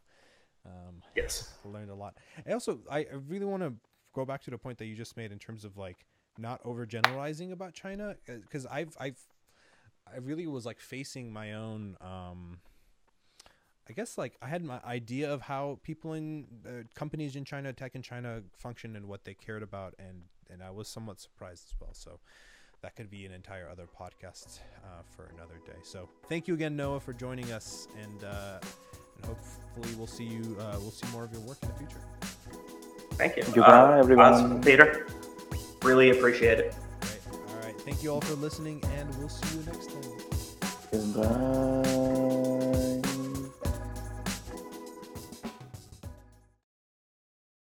S1: um
S2: Yes.
S1: learned a lot. I also I really want to go back to the point that you just made in terms of like not overgeneralizing about China because I've I've I really was like facing my own um I guess like I had my idea of how people in uh, companies in China, tech in China function and what they cared about and and I was somewhat surprised as well. So that could be an entire other podcast uh, for another day. So thank you again, Noah, for joining us, and uh, and hopefully we'll see you. Uh, we'll see more of your work in the future.
S2: Thank you.
S3: Goodbye,
S2: Uh,
S3: everyone.
S2: Awesome, Peter. Really appreciate it.
S1: Right. All right. Thank you all for listening, and we'll see you next time.
S3: Goodbye.